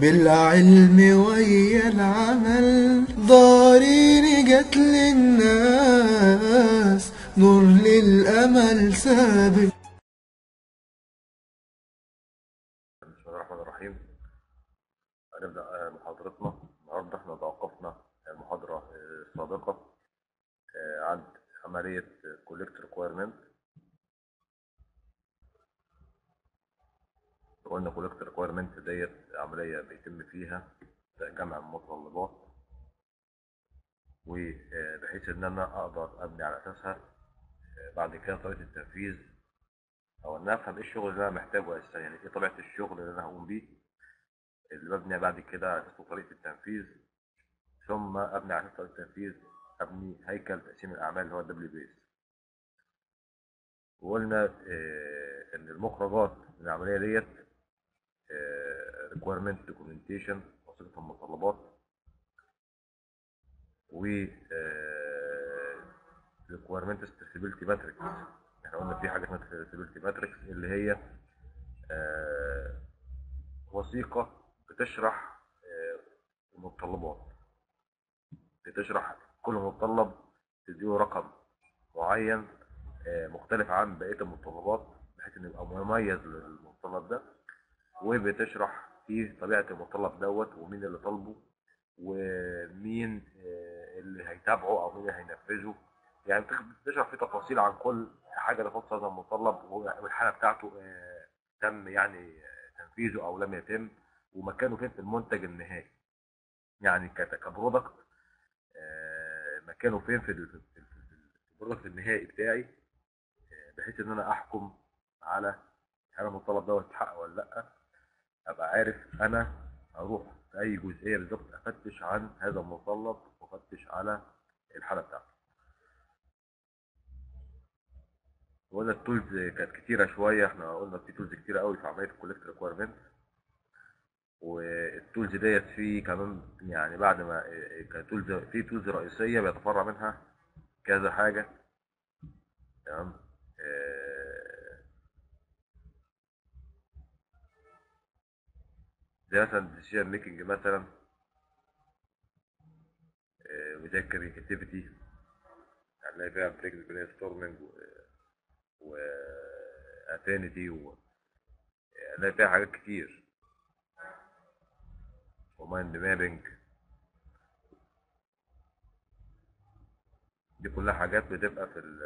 بالعلم ويا العمل. ضارين جت للناس نور للأمل سابق. بسم الله الرحمن الرحيم. هنبدأ آه، محاضرتنا. النهاردة إحنا توقفنا المحاضرة آه، السابقة آه، عن عملية collect requirement. قلنا collect requirement ديت عملية بيتم فيها جمع المتطلبات وبحيث إن أنا أقدر أبني على أساسها بعد كده طريقة التنفيذ أو إن أفهم إيه الشغل اللي أنا محتاجه أساسا يعني إيه طبيعة الشغل اللي أنا هقوم بيه اللي ببني بعد كده على اساسه طريقة التنفيذ. ثم أبني على أساس طريقة التنفيذ أبني هيكل تقسيم الأعمال اللي هو ال WBS. وقلنا آه، إن المخرجات من العملية ديت requirement documentation وثيقة المتطلبات. و آه، requirement accessibility matrix. إحنا قلنا في حاجة اسمها accessibility matrix اللي هي آه، وثيقة بتشرح آه، المتطلبات. بتشرح كل متطلب تديله رقم معين آه، مختلف عن بقية المتطلبات بحيث إنه يبقى مميز للمتطلب ده. وبتشرح فيه طبيعة المتطلب دوت ومين اللي طالبه ومين آه، اللي هيتابعه أو مين اللي هينفذه. يعني بتشرح فيه تفاصيل عن كل حاجة تخص هذا المتطلب والحالة بتاعته آه، تم يعني تنفيذه أو لم يتم ومكانه فين في المنتج النهائي. يعني كبرو- كبرودكت آه، مكانه فين في ال- في ال- في ال product النهائي بتاعي بحيث إن أنا أحكم على هل المتطلب دوت اتحقق ولا لأ. أبقى عارف أنا هروح في أي جزئية بالظبط افتش عن هذا المتطلب وافتش على الحالة بتاعته. وقلنا ال tools كانت كتيرة شوية إحنا قلنا في tools كتيرة قوي في عملية ال collect requirement. وال tools ديت في كمان يعني بعد ما كانت tools في tools رئيسية بيتفرع منها كذا حاجة. تمام؟ آه، زي مثلا decision making مثلا آه، وزي ال creativity هنلاقي فيها بريك brain storming و affinity و هنلاقي فيها حاجات كتير. و mind mapping دي كلها حاجات بتبقى في ال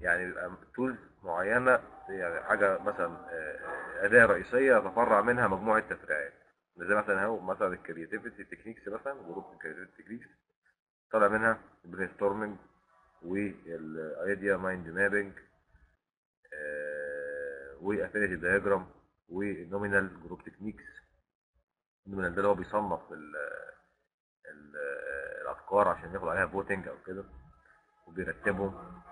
يعني بيبقى tools معينة يعني حاجة مثلا آه، أداة رئيسية يتفرع منها مجموعة تفريعات. زي مثلا أهو مثلا ال creativity techniques مثلا group ال creativity techniques طالع منها البرين ستورمنج والايديا مايند مابنج وافينيتي دايجرام والنومينال جروب تكنيكس النومينال ده اللي هو بيصنف ال الأفكار عشان ياخد عليها voting أو كده وبيرتبهم.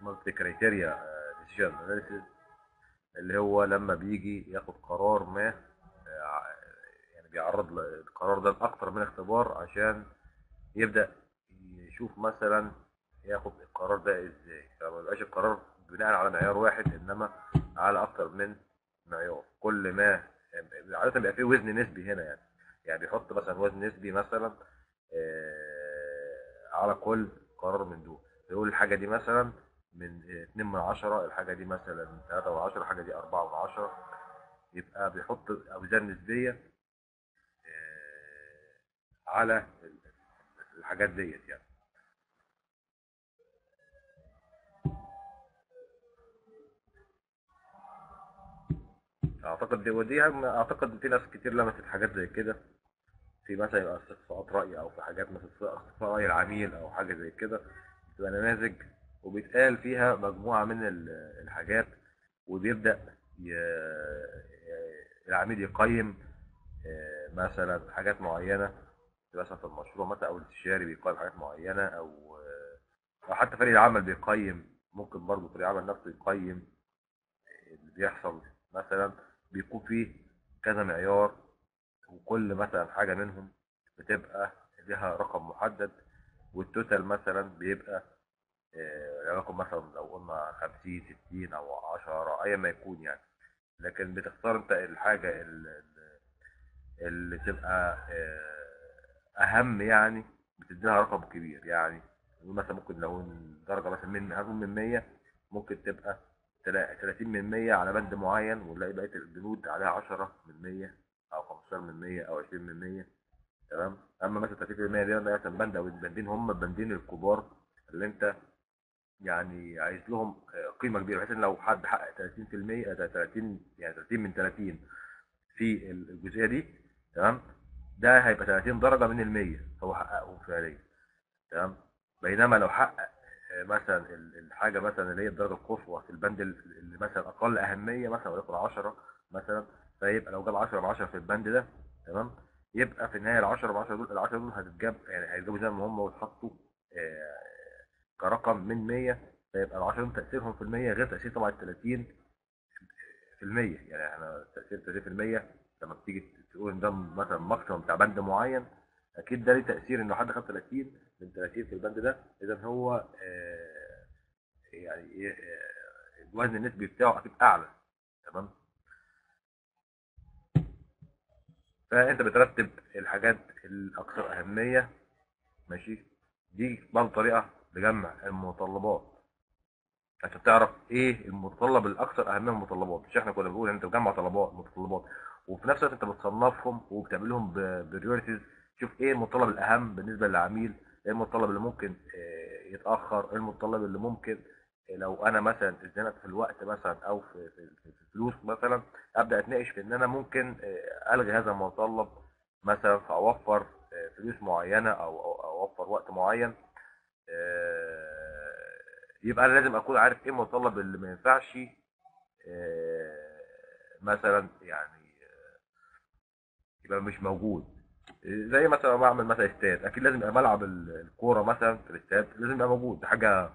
multi criteria decision analysis اللي هو لما بيجي ياخد قرار ما آه، يعني بيعرض القرار ده لأكتر من اختبار عشان يبدأ يشوف مثلا ياخد القرار ده إزاي. فما يبقاش القرار بناء على معيار واحد إنما على أكتر من معيار. كل ما عادة بيبقى فيه وزن نسبي هنا يعني. يعني بيحط مثلا وزن نسبي مثلا آه، على كل قرار من دول. يقول الحاجة دي مثلا من 2 من 10 الحاجة دي مثلا 3 من 10 الحاجة دي 4 من 10 يبقى بيحط أوزان نسبية آه، على الحاجات ديت يعني. أعتقد دي ودي أعتقد في ناس كتير لمست حاجات زي كده. في مثلا يبقى استقصاءات رأي أو في حاجات مثلا استقصاء رأي العميل أو حاجة زي كده بتبقى نماذج وبيتقال فيها مجموعة من ال- الحاجات وبيبدأ العميل يقيم آه، مثلا حاجات معينة مثلا في المشروع مثلا أو الاستشاري بيقيم حاجات معينة أو آه، أو حتى فريق العمل بيقيم ممكن برضه فريق العمل نفسه يقيم اللي بيحصل مثلا بيكون فيه كذا معيار وكل مثلا حاجة منهم بتبقى لها رقم محدد والتوتال مثلا بيبقى آه، وليكن مثلا لو قلنا 50 60 أو 10 ايا ما يكون يعني. لكن بتختار أنت الحاجة ال- اللي تبقى آه، أهم يعني بتديها رقم كبير يعني. مثلا ممكن لو الدرجه مثلا من هنقول من 100 ممكن تبقى تلا- 30 من 100 على بند معين ونلاقي بقية البنود عليها 10 من 100 أو 15 من 100 أو 20 من 100 تمام؟ أما مثلا 30% دي ده مثلا بند أو البندين هم البندين الكبار اللي أنت يعني عايز لهم آه، قيمة كبيرة بحيث إن لو حد حقق 30% آه، 30 يعني 30 من 30 في الجزئية دي تمام؟ ده هيبقى 30 درجة من ال 100 هو حققهم فعليا تمام؟ بينما لو حقق آه، مثلا ال- الحاجة مثلا اللي هي الدرجه القصوى في البند ال- اللي مثلا أقل أهمية مثلا وليكن 10 مثلا فيبقى لو جاب 10 ب 10 في البند ده تمام؟ يبقى في النهاية ال 10 ب 10 دول ال 10 دول هتتجاب يعني هيتجابوا زي ما هم ويتحطوا آه، كرقم من 100 فيبقى ال 10 دول تأثيرهم في المية غير تأثير طبعا ال 30 في المية. يعني إحنا تأثير 30 في المية لما بتيجي تقول إن ده مثلا ماكسيموم بتاع بند معين أكيد ده ليه تأثير إن لو حد خد 30 من 30 في البند ده اذا هو آه، يعني إيه، آه، الوزن النسبي بتاعه أكيد أعلى تمام؟ فأنت بترتب الحاجات الأكثر أهمية ماشي؟ دي برضه طريقة لجمع المتطلبات. عشان تعرف إيه المتطلب الأكثر أهمية من المتطلبات. مش إحنا كنا بنقول أنت بتجمع طلبات متطلبات. وفي نفس الوقت أنت بتصنفهم وبتعمل لهم بريورتيز شوف إيه المتطلب الأهم بالنسبة للعميل إيه المتطلب اللي ممكن آه، يتأخر إيه المتطلب اللي ممكن لو أنا مثلا اتزنقت في الوقت مثلا أو في في الفلوس مثلا أبدأ أتناقش في إن أنا ممكن آه، ألغي هذا المتطلب مثلا فأوفر آه، فلوس معينة أو أوفر وقت معين. آه، يبقى أنا لازم أكون عارف إيه المتطلب اللي ما ينفعش مثلا يعني يبقى مش موجود. زي مثلا بعمل مثلا استاد أكيد لازم يبقى ملعب ال- الكورة مثلا في الاستاد لازم يبقى موجود دي حاجة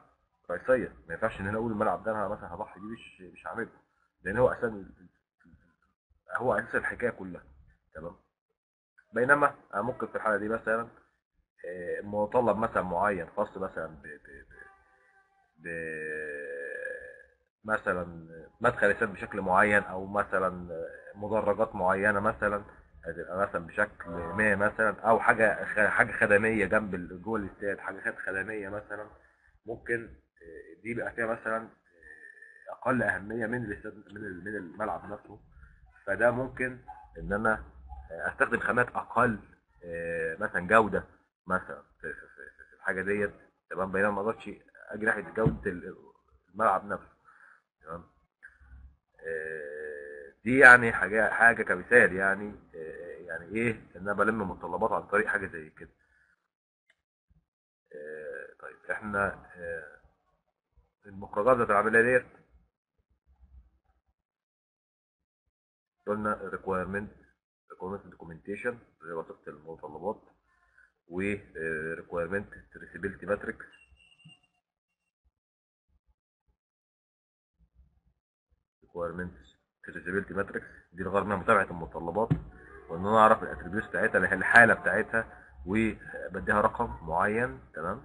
رئيسيه ما ينفعش ان أنا أقول الملعب ده أنا مثلا هضحي بيه مش مش هعمله لأن هو أساسا هو أساس الحكاية كلها تمام؟ بينما أنا ممكن في الحالة دي مثلا آه، متطلب مثلا معين خاص مثلا ب ب ب ب مثلا مدخل الاستاد بشكل معين أو مثلا مدرجات معينة مثلا هتبقى مثلا بشكل ما مثلا أو حاجة حاجة خدمية جنب جوه الاستاد حاجات خدمية مثلا ممكن دي بقى فيها مثلا آه، أقل أهمية من من من الملعب نفسه. فده ممكن إن أنا آه، أستخدم خامات أقل آه، مثلا جودة مثلا في, الحاجة ديت. تمام؟ بينما ما أقدرش أجي ناحية جودة ال- الملعب نفسه. تمام؟ دي يعني حاجة حاجة كمثال يعني يعني إيه؟ إن أنا بلم متطلبات عن طريق حاجة زي كده. طيب إحنا المخرجات بتاعت العملية ديت. قلنا requirement requirement documentation اللي هي وثيقه المتطلبات و requirement traceability matrix. requirement traceability matrix دي الغرض منها متابعة المتطلبات وإن أنا أعرف الاتريبيوتس بتاعتها اللي هي الحالة بتاعتها وبديها رقم معين تمام؟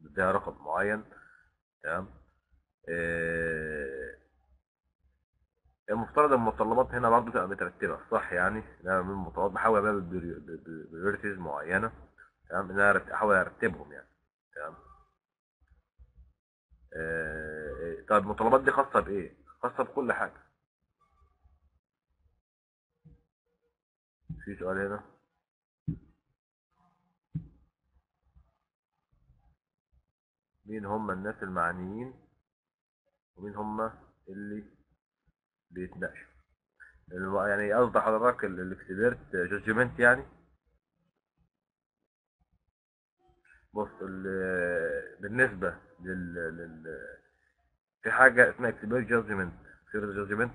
بديها رقم معين تمام؟ آه، المفترض المتطلبات هنا برضه تبقى مترتبة صح يعني؟ أنا من المتطلبات بحاول اعمل بريورتيز معينة تمام؟ إن أنا أحاول أرتبهم يعني تمام؟ آه، طيب المتطلبات دي خاصة بإيه؟ خاصة بكل حاجة. في سؤال هنا؟ مين هم الناس المعنيين ومين هم اللي بيتناقشوا. يعني قصد حضرتك ال- ال expert judgment يعني؟ بص ال- بالنسبة لل, لل... في حاجة اسمها expert judgment expert judgment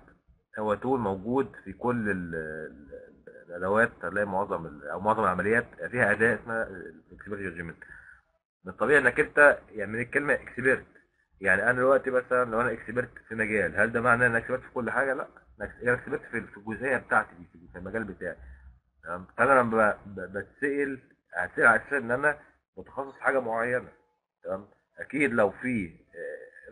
هو tool موجود في كل ال... ال- الأدوات هتلاقي معظم. أو معظم العمليات. فيها أداة اسمها expert judgment من الطبيعي إنك أنت يعني من الكلمة expert يعني أنا دلوقتي مثلا لو أنا expert في مجال هل ده معناه ان أنا expert في كل حاجة؟ لأ. أنا expert في الجزئية بتاعتي دي في المجال بتاعي. فأنا لما بتسأل هتصير على أساس إن أنا متخصص في حاجة معينة. تمام؟ أكيد لو في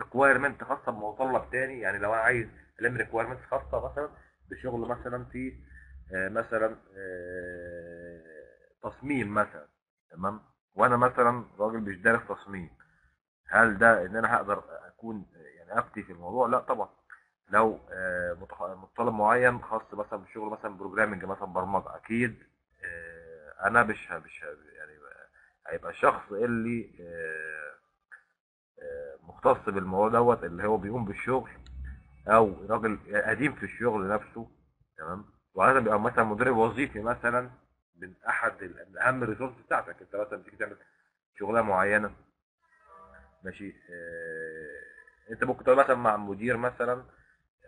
requirement خاصة بمتطلب تاني يعني لو أنا عايز ألم requirement خاصة مثلا بشغل مثلا في آه، مثلا آه، تصميم مثلا. تمام؟ وأنا مثلا راجل مش دارس تصميم هل ده إن أنا هقدر أكون يعني افتي في الموضوع؟ لا طبعا. لو آه، متطلب معين خاص مثلا بالشغل مثلا programming مثلا برمجة أكيد آه، أنا مش مش يعني هيبقى الشخص اللي آه، مختص بالموضوع دوت اللي هو بيقوم بالشغل أو راجل قديم في الشغل نفسه تمام؟ وهذا بيبقى مثلا مدرب وظيفي مثلا من أحد أهم الريسورس بتاعتك. أنت مثلا بتيجي تعمل شغلانه معينة ماشي آه، أنت ممكن تقعد مثلا مع مدير مثلا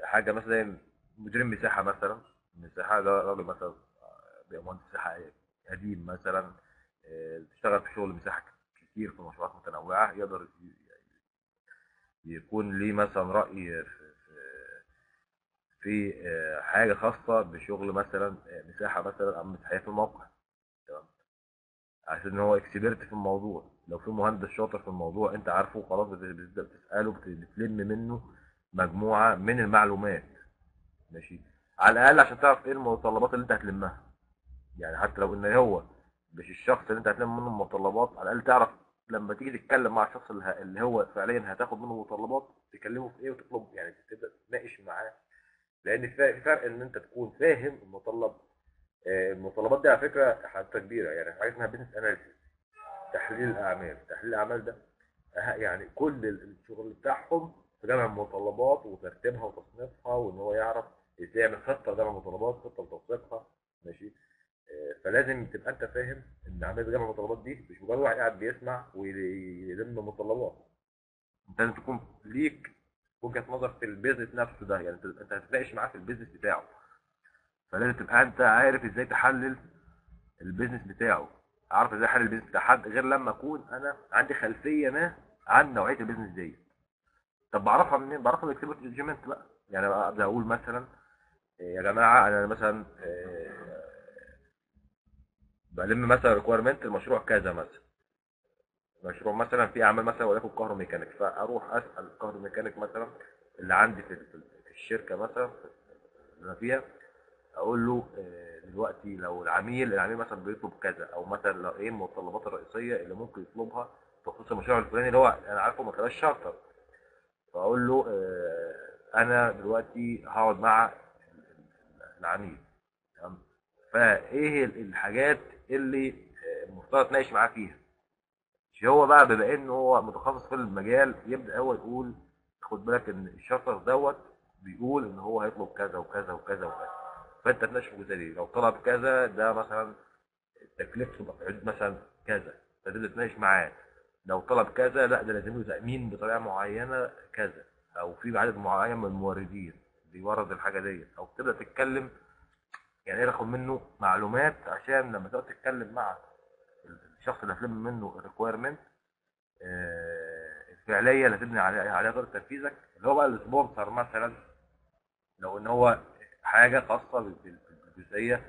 حاجة مثلا مدير المساحه مثلا. المساحه ده راجل مثلا آه، بيبقى مهندس مساحة قديم مثلا آه، بيشتغل في شغل مساحة كتير في مشروعات متنوعة يقدر يكون ليه مثلا رأي في في آه، حاجة خاصة بشغل مثلا آه، مساحة مثلا أو مساحيه في الموقع. تمام؟ عشان هو اكسبيرت في الموضوع. لو في مهندس شاطر في الموضوع أنت عارفه خلاص بت- بتبدأ تسأله بت- بتلم منه مجموعة من المعلومات. ماشي؟ على الأقل عشان تعرف إيه المتطلبات اللي أنت هتلمها. يعني حتى لو إن هو مش الشخص اللي أنت هتلم منه المتطلبات على الأقل تعرف لما تيجي تتكلم مع الشخص اللي, هو فعليا هتاخد منه متطلبات تكلمه في إيه وتطلب يعني تبدأ تتناقش معاه. لأن في فرق ان انت تكون فاهم المتطلب آه، المتطلبات دي على فكرة حتى كبيرة. يعني حاجة اسمها business analysis تحليل الأعمال. تحليل الأعمال ده أه- يعني كل ال- الشغل بتاعهم في جمع المتطلبات وترتيبها وتصنيفها وإن هو يعرف إزاي يعمل خطة لجمع المتطلبات خطة لتوثيقها. ماشي؟ آه، فلازم تبقى أنت فاهم إن عملية جمع المتطلبات دي مش مجرد واحد قاعد بيسمع ويلم متطلبات انت لازم تكون ليك وجهة نظر في ال business نفسه ده يعني انت هتتناقش معاه في ال business بتاعه. فلازم تبقى أنت عارف إزاي تحلل ال business بتاعه. أعرف إزاي أحلل ال business بتاع حد غير لما أكون أنا عندي خلفية ما عن نوعية ال business دي. طب بعرفها منين؟ بعرفها من expert judgment بقى. يعني ابدا أقول مثلا إيه يا جماعة أنا مثلا إيه، بلم مثلا requirement المشروع كذا مثلا. مشروع مثلا في أعمال مثلا وليكن كهروميكانيك فأروح أسأل الكهروميكانيك مثلا اللي عندي في الشركة مثلا اللي أنا فيها أقول له آه، دلوقتي لو العميل العميل مثلا بيطلب كذا أو مثلا لو إيه المتطلبات الرئيسية اللي ممكن يطلبها بخصوص المشروع الفلاني اللي هو أنا عارفه ما خلاش شارتر فأقول له آه، أنا دلوقتي هقعد مع العميل. تمام؟ فإيه الحاجات اللي آه، المفترض اتناقش معاه فيها؟ هو بقى بما انه هو متخصص في المجال يبدأ هو يقول خد بالك إن الشخص دوت بيقول إن هو هيطلب كذا وكذا وكذا وكذا. فأنت تناقش في الجزئيه لو طلب كذا ده مثلا تكلفته مثلا كذا فتبدا تناقش معاه. لو طلب كذا لا ده لازم له تأمين بطريقة معينة كذا أو في عدد معين من الموردين بيورد الحاجة ديت. أو تبدا تتكلم يعني إيه تاخد منه معلومات عشان لما تقعد تتكلم مع الشخص اللي هتلم منه ال requirement الفعليه اللي هتبني عليها عليها طريقه تنفيذك اللي هو بقى ال sponsor مثلا لو إن هو حاجة خاصة بال- بالجزئية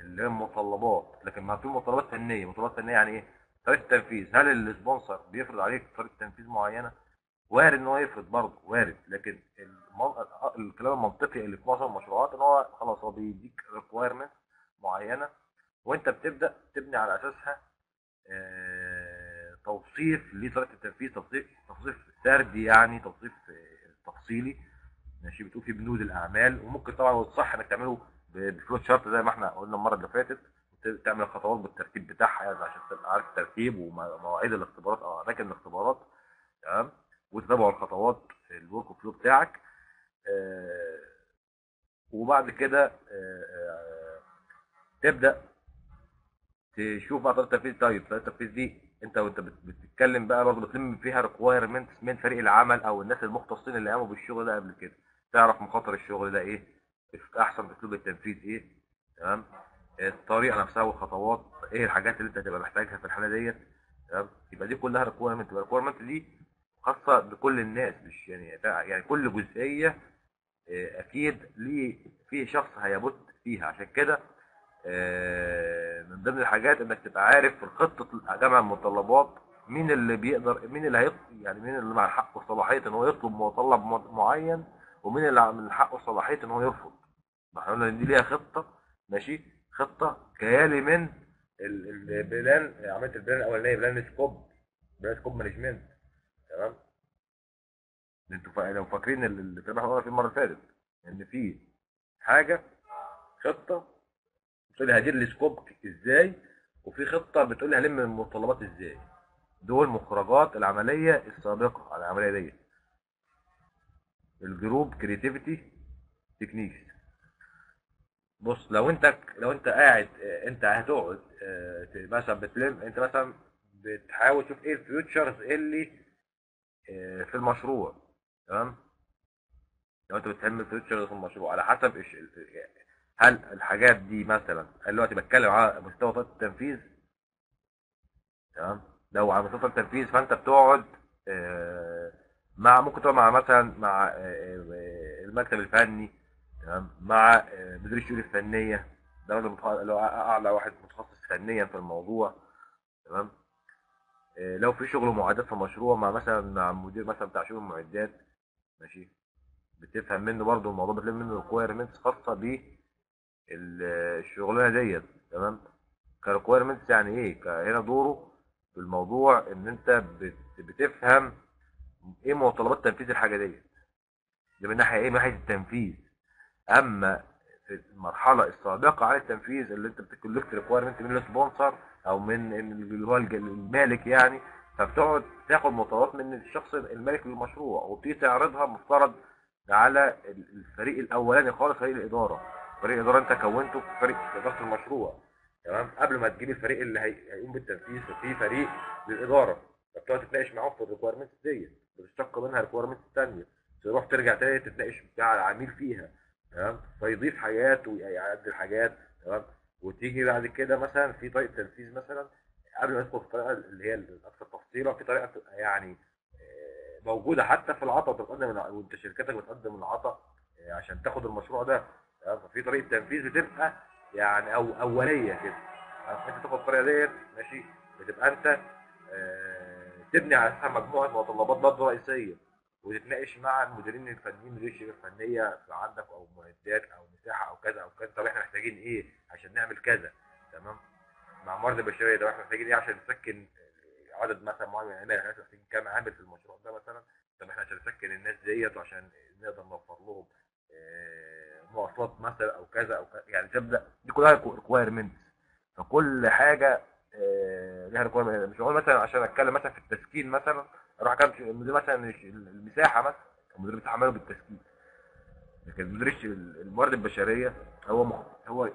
اللي هي المتطلبات لكن ما في متطلبات فنية متطلبات فنية يعني إيه؟ طريقة التنفيذ. هل ال sponsor بيفرض عليك طريقة تنفيذ معينة؟ وارد إن هو يفرض برضه وارد لكن الكلام المنطقي اللي في معظم المشروعات إن هو خلاص هو بيديك requirement معينة وأنت بتبدأ تبني على أساسها آه، توصيف لطريقه التنفيذ توصيف توصيف سردي يعني توصيف آه، تفصيلي. ماشي بتقول في بنود الأعمال وممكن طبعا والصح إنك تعمله ب flowchart زي ما إحنا قلنا المرة اللي فاتت تعمل خطوات بالترتيب بتاعها يعني عشان تبقى عارف الترتيب ومواعيد الاختبارات أو أماكن الاختبارات. تمام؟ وتتابع الخطوات ال workflow بتاعك. آه، وبعد كده آه، آه، تبدأ تشوف بقى طريقة التنفيذ. طيب طريقة التنفيذ دي انت وانت بت- بتتكلم بقى برضه بتلم فيها requirements من فريق العمل أو الناس المختصين اللي قاموا بالشغل ده قبل كده. تعرف مخاطر الشغل ده إيه؟ احسن اسلوب التنفيذ إيه؟ تمام؟ الطريقة نفسها والخطوات إيه الحاجات اللي انت هتبقى محتاجها في الحالة ديت؟ تمام؟ يبقى دي كلها requirement ال requirement دي خاصة بكل الناس مش يعني يعني كل جزئية آه، أكيد ليه في شخص هيفيد فيها. عشان كده آه، من ضمن الحاجات إنك تبقى عارف في خطة جمع المتطلبات مين اللي بيقدر مين اللي هيطلب يعني مين اللي مع حقه صلاحية إن هو يطلب متطلب معين ومين اللي من حقه صلاحية إن هو يرفض. ما إحنا قلنا دي ليها خطة ماشي؟ خطة كيالي من ال- ال plan عمليه ال plan الأولانية plan scope plan scope management. تمام؟ أنتوا لو فاكرين ال- اللي كنا في المرة اللي فاتت إن في حاجة خطة بتقول لي هدير ال scope إزاي وفي خطة بتقول لي هلم المتطلبات إزاي. دول مخرجات العملية السابقة على العملية دي ال group creativity techniques بص لو انت لو انت قاعد انت هتقعد آه، مثلا بتلم انت مثلا بتحاول تشوف إيه ال features اللي آه، في المشروع. تمام؟ لو انت بتلم ال features في المشروع على حسب هل الحاجات دي مثلا أنا دلوقتي بتكلم على مستوى طريقة التنفيذ؟ تمام؟ لو على مستوى التنفيذ فأنت بتقعد آه، مع ممكن تقعد مع مثلا مع آه، آه، المكتب الفني تمام؟ مع مدير الشؤون الفنية. ده هو أعلى واحد متخصص فنيا في الموضوع تمام؟ لو في شغل معدات في مشروع مع مثلا مع مدير مثلا بتاع شؤون المعدات ماشي؟ بتفهم منه برضه الموضوع بتلم منه ريكويرمنتس خاصة ب الشغلانة ديت تمام؟ ك requirements يعني إيه؟ هنا دوره في الموضوع إن أنت بت- بتفهم إيه متطلبات تنفيذ الحاجة ديت. ده من ناحية إيه؟ من ناحية التنفيذ. أما في المرحلة السابقة على التنفيذ اللي أنت بت collect requirement من ال sponsor أو من اللي هو المالك يعني فبتقعد تاخد متطلبات من الشخص المالك للمشروع وبتيجي تعرضها مفترض على الفريق الأولاني خالص فريق الإدارة. فريق الاداره انت كونته فريق اداره المشروع تمام؟ قبل ما تجيب الفريق اللي هي- هيقوم بالتنفيذ ففي فريق للإدارة. فبتقعد تتناقش معاهم في ال requirement ديت بتشتق منها requirement ثانية تروح ترجع تاني تتناقش مع العميل فيها تمام؟ فيضيف حاجات ويعدل حاجات تمام؟ وتيجي بعد كده مثلا في طريقة تنفيذ مثلا قبل ما ندخل في الطريقة اللي هي الاكثر تفصيلا في طريقة يعني آه، موجودة حتى في العطا بتقدم وانت شركتك بتقدم العطا آه، عشان تاخد المشروع ده. ففي طريقة تنفيذ بتبقى يعني أو أولية كده؟ أنت تاخد الطريقة ديت ماشي؟ بتبقى أنت آه، تبني على أساسها مجموعة متطلبات برضه رئيسية وتتناقش مع المديرين الفنيين مدير الشؤون الفنية في عندك أو معدات أو مساحة أو كذا أو كذا. طب إحنا محتاجين إيه؟ عشان نعمل كذا. تمام؟ مع الموارد البشرية. طب إحنا محتاجين إيه عشان نسكن آه، عدد مثلا معين من العمال؟ إحنا محتاجين كام عامل في المشروع ده مثلا؟ طب إحنا عشان نسكن الناس ديت وعشان نقدر نوفر لهم آه، مواصلات مثلا أو كذا أو كذا يعني تبدا دي كلها requirements فكل حاجة آه، ليها requirement مش هقول مثلا عشان أتكلم مثلا في التسكين مثلا أروح اكلم المدير مثلا المساحة مثلا المدير بيتحمله بالتسكين. لكن مدير الموارد البشرية هو. هو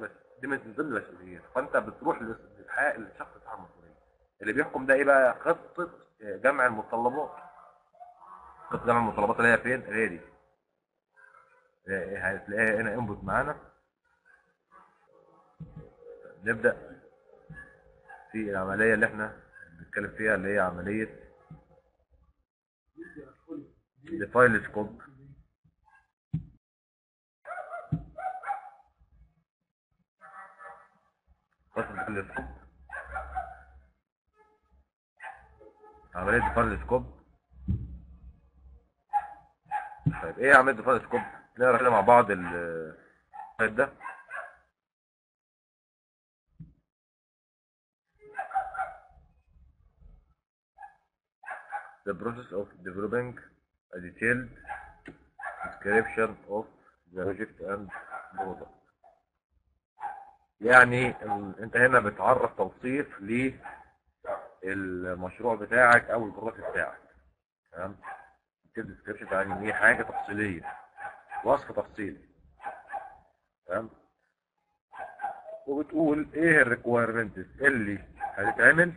دي من ضمن المسؤوليات فأنت بتروح الشخص بتاع المسؤوليه اللي بيحكم ده إيه بقى؟ خطة آه، جمع المتطلبات. خطة جمع المتطلبات اللي هي فين؟ اللي هي دي هتلاقيها هنا input معانا. نبدأ في العملية اللي إحنا بنتكلم فيها اللي هي عملية ال define scope عملية ال define scope طيب إيه عملية ال define scope نقرأ كده مع بعض ال ده. The process of developing a detailed description of the project and product. يعني انت هنا بتعرف توصيف للمشروع بتاعك أو ال product بتاعك. تمام؟ description يعني إيه؟ حاجة تفصيلية. وصف تفصيلي تمام؟ وبتقول إيه ال requirements اللي هتتعمل؟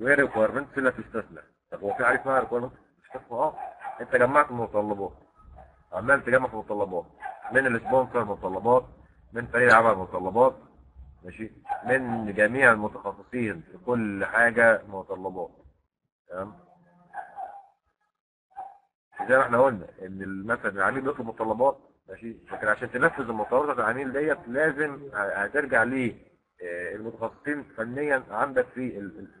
وايه ال requirements اللي هتستثنى. طب هو في حاجة اسمها requirements تستثنى آه. أنت جمعت المتطلبات. عمال تجمع في المتطلبات. من السبونسر متطلبات. من فريق العمل متطلبات. ماشي؟ من جميع المتخصصين في كل حاجة متطلبات. تمام؟ زي ما إحنا قلنا إن مثلا العميل بيطلب متطلبات ماشي؟ لكن عشان تنفذ المطالبات بتاعت العميل ديت لازم هترجع ل المتخصصين فنيا عندك في ال- ال-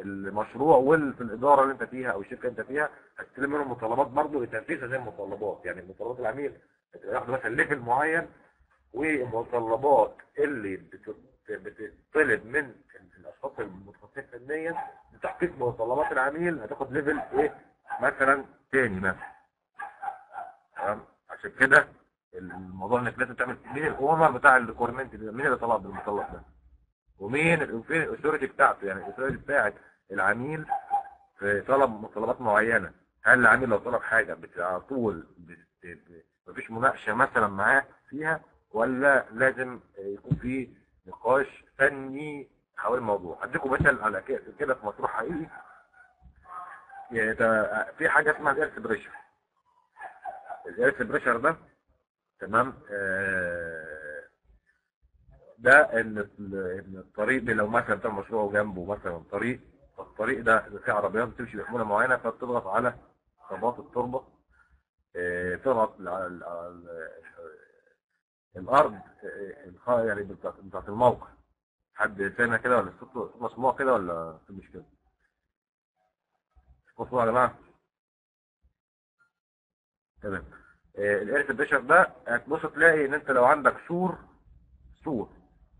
المشروع وفي الإدارة اللي أنت فيها أو الشركة اللي أنت فيها هتستلم منهم متطلبات برضه لتنفيذ هذه المتطلبات. يعني متطلبات العميل ياخد مثلا level معين والمتطلبات اللي بت- بتطلب من الأشخاص المتخصصين فنيا لتحقيق متطلبات العميل هتاخد level إيه مثلا تاني مثلا. تمام؟ عشان كده الموضوع إنك لازم تعمل مين ال owner بتاع ال requirement ده؟ مين اللي طلب المطلب ده؟ ومين وفين ال authority بتاعته؟ يعني ال authority بتاعت العميل في طلب متطلبات معينة. هل العميل لو طلب حاجة على طول مفيش مناقشة مثلا معاه فيها ولا لازم يكون في نقاش فني حول الموضوع؟ أديكم مثل على كده في مشروع حقيقي يعني في حاجة اسمها ال earth pressure ال earth pressure ده تمام؟ آه، ده إن ال- إن الطريق لو مثلا بتاع مشروع جنبه مثلا طريق فالطريق ده فيه عربيات بتمشي بحمولة معينة فبتضغط على طبقات التربة. آه، تضغط ال- الأرض آه، يعني بتاعت الموقع. حد سامع كده ولا؟ الصوت مسموع كده ولا مش كده؟ مسموع يا جماعة؟ تمام ال earth pressure ده هتبص تلاقي إن أنت لو عندك سور سور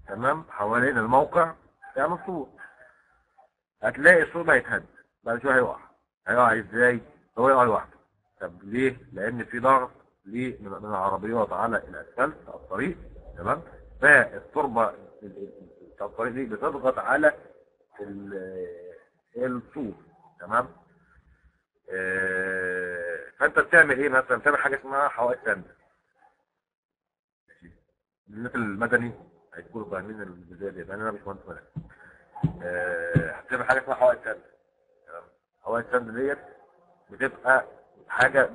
تمام حوالين الموقع تعمل سور هتلاقي السور ده هيتهد بعد شوية هيقع هيقع إزاي؟ هو يقع لوحده طب ليه؟ لأن في ضغط من العربيات على الاسفلت على الطريق تمام؟ فالتربة ال- ال- بتاع الطريق دي بتضغط على ال- السور تمام؟ آه، فأنت بتعمل إيه مثلا؟ بتعمل حاجة اسمها حوائط ماشي. الناس المدني هيكونوا فاهمين الجزئيه دي. لأن أنا مش مهندس مدني. آه، بتعمل حاجة اسمها حوائط تمام؟ حوائط سند ديت بتبقى حاجة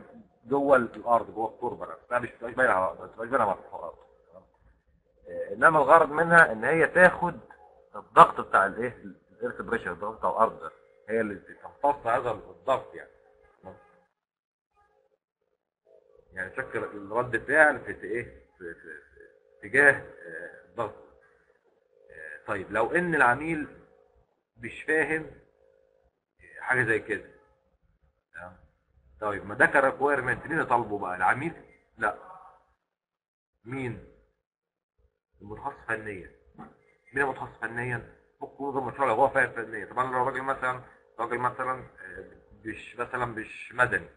جوه الأرض جوه التربة نفسها. مش مش باينة على الأرض مش باينة على الأرض؟ آه، إنما الغرض منها إن هي تاخد الضغط بتاع الإيه؟ ال earth pressure الضغط بتاع الأرض هي اللي تمتص هذا الضغط يعني. يعني شكل الرد فعل في إيه؟ في, في, في تجاه آه، الضغط. آه، طيب لو إن العميل مش فاهم حاجة زي كده. تمام؟ طيب ما ده كان requirement مين طالبه بقى؟ العميل؟ لا. مين؟ المتخصص فنيا. مين المتخصص فنيا؟ ممكن يكون مشروع لو هو فاهم فنيا. طبعا لو راجل مثلا راجل مثلا آه، مش مثلا مش مدني.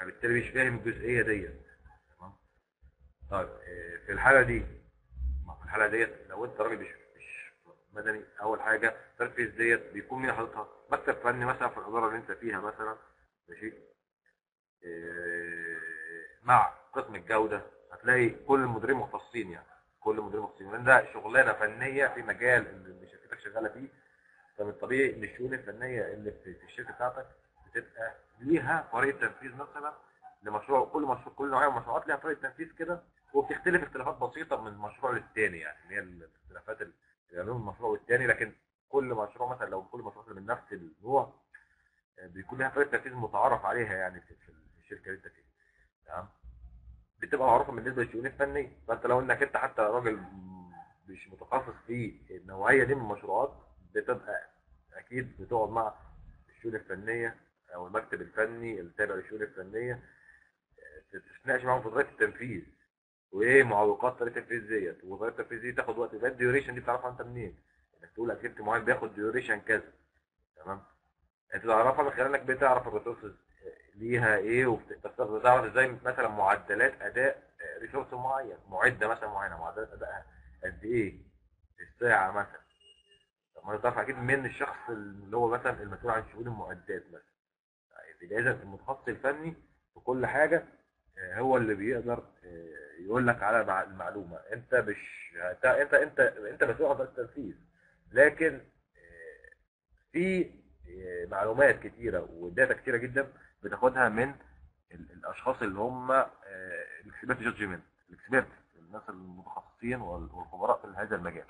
فبالتالي مش فاهم الجزئية ديت. تمام؟ طيب آه، في الحالة دي في الحالة ديت لو انت راجل مش مش مدني أول حاجة التنفيذ ديت بيكون مين حاططها مكتب فني مثلا في الإدارة اللي انت فيها مثلا ماشي؟ آه، مع قسم الجودة هتلاقي كل المديرين مختصين يعني كل المديرين مختصين. لأن ده شغلانة فنية في مجال اللي شركتك شغالة فيه فمن الطبيعي إن الشؤون الفنية اللي في الشركة بتاعتك بتبقى ليها طريقة تنفيذ مثلا لمشروع كل مشروع كل نوعية من المشروعات ليها طريقة تنفيذ كده وبتختلف اختلافات بسيطة من مشروع للتاني يعني هي الاختلافات اللي بين المشروع والتاني لكن كل مشروع مثلا لو كل مشروع من نفس النوع آه، بيكون لها طريقة تنفيذ متعارف عليها يعني في الشركة اللي انت فيها. تمام؟ بتبقى معروفة بالنسبة للشؤون الفنية. فانت لو انك انت حتى راجل مش متخصص في النوعية دي من المشروعات بتبقى أكيد بتقعد مع الشؤون الفنية أو المكتب الفني التابع للشؤون الفنية آه، تتناقش معاهم في طريقه التنفيذ. وايه معوقات طريقة التنفيذ ديت. وطريقه التنفيذ دي تاخد وقت. يبقى الديوريشن دي بتعرفها أنت منين؟ إنك تقول activity معين بياخد duration كذا. تمام؟ أنت تعرفها من خلال انك بتعرف ال resources ليها إيه وبتعرف إزاي مثلا معدلات أداء resource معين. معدة مثلا معينة. معدلات ادائها قد إيه؟ في الساعة مثلا. طب ما تعرف أكيد من الشخص اللي هو مثلا المسؤول عن شؤون المعدات مثلا. اذا المتخصص الفني في كل حاجة آه، هو اللي بيقدر آه، يقول لك على مع- المعلومة. أنت مش هت- أنت أنت أنت مسؤول عن التنفيذ. لكن آه، في معلومات كتيرة و data كتيرة جدا بتاخدها من ال- الأشخاص اللي هم ال expert judgment ال expert الناس المتخصصين وال- والخبراء في هذا المجال.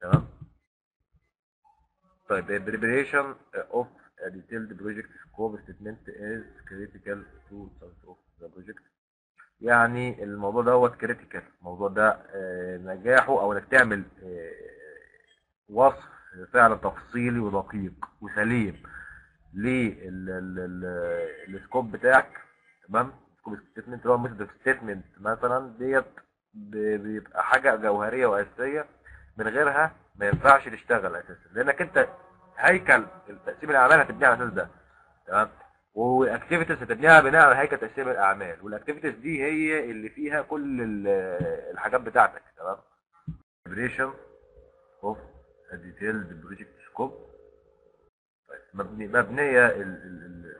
تمام؟ طيب preparation of a detailed project scope statement is critical to success of the project. يعني الموضوع دوت critical الموضوع ده آه، نجاحه أو إنك تعمل آه، وصف فعلا تفصيلي ودقيق وسليم لل scope بتاعك تمام؟ scope statement اللي هو method statement مثلا ديت بيبقى حاجة جوهرية وأساسية من غيرها ما ينفعش تشتغل أساسا. لأنك أنت هيكل تقسيم الأعمال هتبنيها على الأساس ده. تمام؟ و activities هتبنيها بناء على هيكل تقسيم الأعمال. وال activities دي هي اللي فيها كل ال- الحاجات بتاعتك. تمام؟ A detailed project scope. طيب، مبني مبنية ال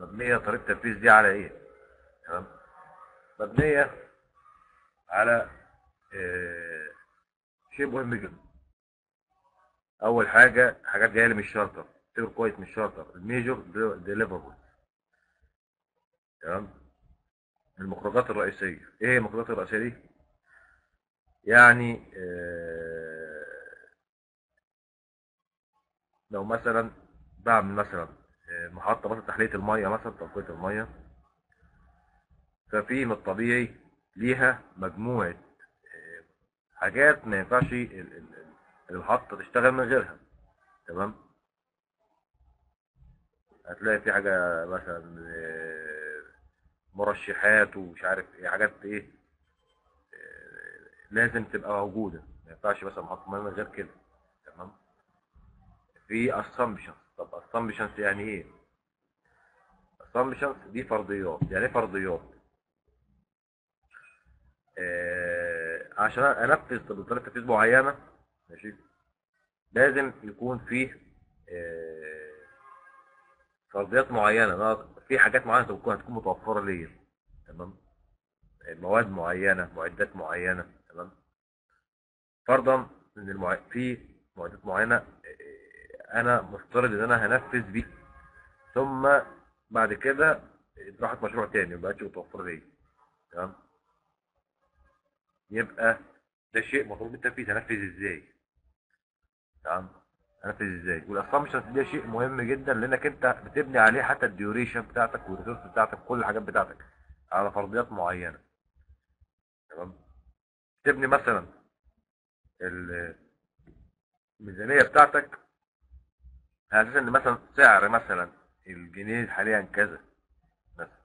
مبنية طريقة التنفيذ دي على إيه؟ تمام؟ مبنية على آه، شيء مهم جدا. أول حاجة حاجات جاية لي من الشارتر افتكر كويس من ال charter ال major deliverable. تمام؟ المخرجات الرئيسية. إيه هي المخرجات الرئيسية دي؟ يعني آه، لو مثلا بعمل مثلا آه، محطة مثلا تحلية المية مثلا تنقية المية. ففي من الطبيعي ليها مجموعة آه، حاجات ما ينفعش ال- ال- ال- المحطه تشتغل من غيرها. تمام؟ هتلاقي في حاجة مثلا آه، مرشحات ومش عارف إيه حاجات إيه آه، لازم تبقى موجودة. ما ينفعش مثلا ميه من غير كده. تمام؟ في assumptions. طب assumptions يعني إيه؟ assumptions دي فرضيات. يعني إيه فرضيات؟ آه عشان أنفذ بطريقه تنفيذ معينة ماشي لازم يكون فيه آه فرضيات معينة أنا في حاجات معينة تكون هتكون متوفرة ليا. تمام؟ مواد معينة معدات معينة. تمام؟ فرضا إن المع... في معدات معينة آه، أنا مفترض إن أنا هنفذ بيه ثم بعد كده راحت مشروع تاني مبقتش متوفرة ليا. تمام؟ يبقى ده شيء مطلوب بالتنفيذ هنفذ إزاي؟ تمام. هنفذ إزاي؟ وال assumptions ده شيء مهم جدا لأنك أنت بتبني عليه حتى ال duration بتاعتك وال resource بتاعتك كل الحاجات بتاعتك على فرضيات معينة. تمام؟ تبني مثلا ال- الميزانية بتاعتك. على أساس إن مثلا سعر مثلا الجنيه حاليا كذا مثلا.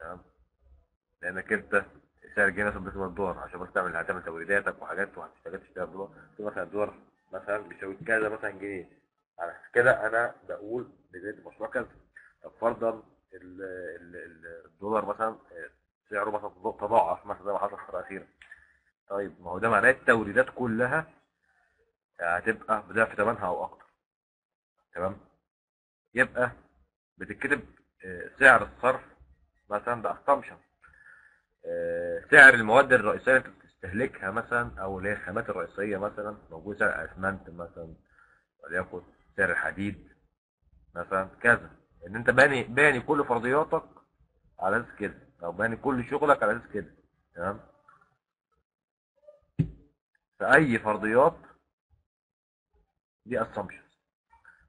تمام؟ لأنك أنت سعر الجنيه مثلا بيسمى الدولار عشان بس تعمل هتعمل توريداتك وحاجات وهتشتغل تشتغل دولار. مثلا الدولار مثلا بيساوي كذا مثلا جنيه. على كده أنا بقول بدايه المشروع كذا. طب فرضا ال- ال- ال- الدولار مثلا آه، سعره مثلا تضاعف مثلا زي ما حصل الفترة الأخيرة. طيب ما هو ده معناه التوريدات كلها هتبقى بضعف ثمنها أو أكتر. تمام؟ يبقى بتتكتب آه، سعر الصرف مثلا ده اسامبشن سعر المواد الرئيسية اللي أنت بتستهلكها مثلا أو اللي هي الخامات الرئيسية مثلا موجود سعر الأسمنت مثلا وليكن سعر الحديد مثلا كذا. إن أنت باني باني كل فرضياتك على أساس كده أو باني كل شغلك على أساس كده تمام؟ فأي فرضيات دي assumptions.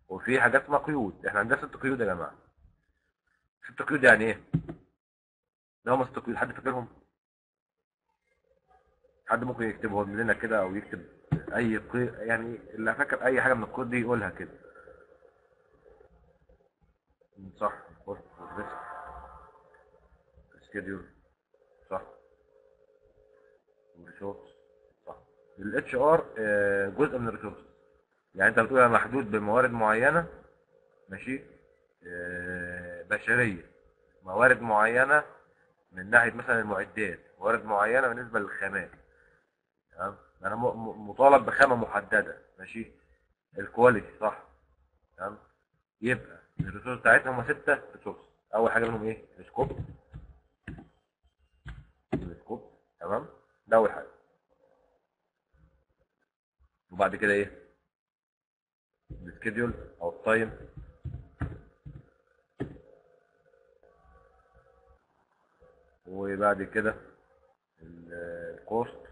وفي حاجات اسمها قيود إحنا عندنا ست قيود يا جماعة. ست قيود يعني إيه؟ ده هم ست قيود. حد فاكرهم؟ حد ممكن يكتبهم لنا كده أو يكتب أي قي... يعني اللي فاكر أي حاجة من القيود دي يقولها كده. صح. سكيدول صح. resource صح. ال HR جزء من ال resource يعني أنت بتقول أنا محدود بموارد معينة ماشي؟ آه، بشرية. موارد معينة من ناحية مثلا المعدات. موارد معينة بالنسبة للخامات. تمام؟ أنا مطالب بخامة محددة ماشي؟ ال quality صح تمام؟ يبقى ال resource بتاعتنا هم ستة resource. أول حاجة منهم إيه؟ ال scope. ال scope تمام؟ ده أول حاجة. وبعد كده إيه؟ ال schedule أو ال time. وبعد كده ال- cost.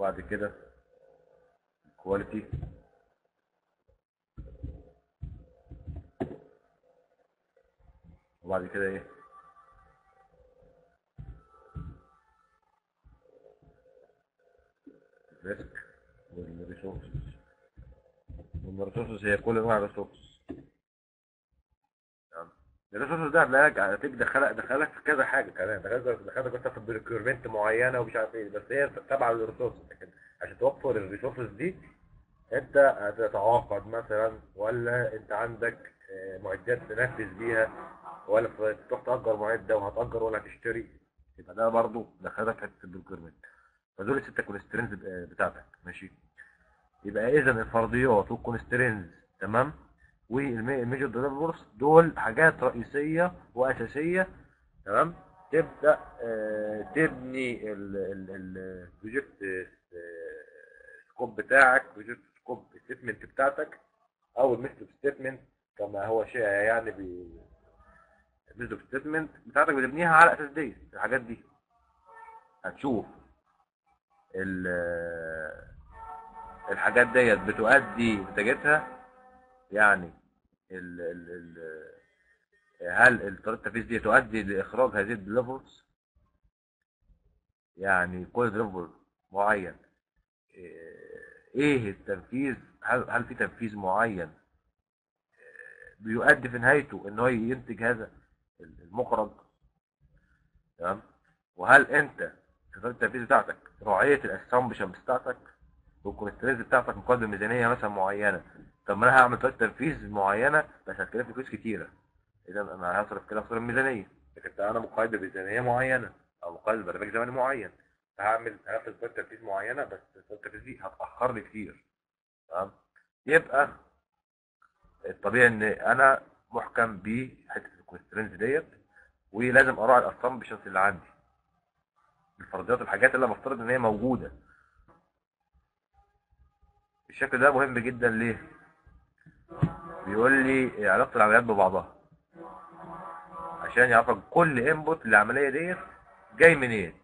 وبعد كده ال quality وبعد كده إيه؟ ال risk وال resources وال resources هي كل أنواع ال resources ال resources ده هتلاقيك هتلاقيك دخلك دخلك في كذا حاجة كمان دخلك انت في requirement معينة ومش عارف إيه بس هي تبع لل resources لكن عشان توفر ال resources دي أنت هتتعاقد مثلا ولا أنت عندك آه، معدات تنفذ بيها ولا تروح تأجر معدة وهتأجر ولا هتشتري. يبقى ده برضه دخلك في ال procurement فدول الستة constraints بتاعتك. ماشي؟ يبقى اذا الفرضيات وال constraints تمام؟ وال major deliverables دول حاجات رئيسية وأساسية تمام؟ تبدأ آه، تبني ال project scope بتاعك project scope statement بتاعتك أو ال method statement كما هو شائع يعني ب ال method statement بتاعتك بتبنيها على أساس دي الحاجات دي. هتشوف ال- الحاجات ديت بتؤدي نتيجتها يعني ال ال ال هل طريقة التنفيذ دي تؤدي لإخراج هذه ال deliverables يعني كل deliverable معين. إيه التنفيذ؟ هل, هل في تنفيذ معين؟ بيؤدي في نهايته إن هو ينتج هذا المخرج. تمام؟ وهل أنت في طريقة التنفيذ بتاعتك راعيه ال assumption بتاعتك وال constraints بتاعتك مقدم ميزانية مثلا معينة طب ما أنا هعمل طريقه تنفيذ معينة بس هتكلفني فلوس كتيرة. إذا أنا هصرف كده هصرف ميزانية. لكن أنا مقيد بميزانية معينة أو مقيد ببرنامج زمني معين هعمل هنفذ طريقه تنفيذ معينة بس طريقه التنفيذ دي هتأخر لي كتير. تمام؟ يبقى الطبيعي إن أنا محكم بحته ال constraints ديت ولازم اراعي ال assumptions اللي عندي. الفرضيات الحاجات اللي بفترض إن هي موجودة. الشكل ده مهم جدا ليه؟ بيقول لي علاقة العمليات ببعضها. عشان يعرفك كل input للعملية ديت جاي منين.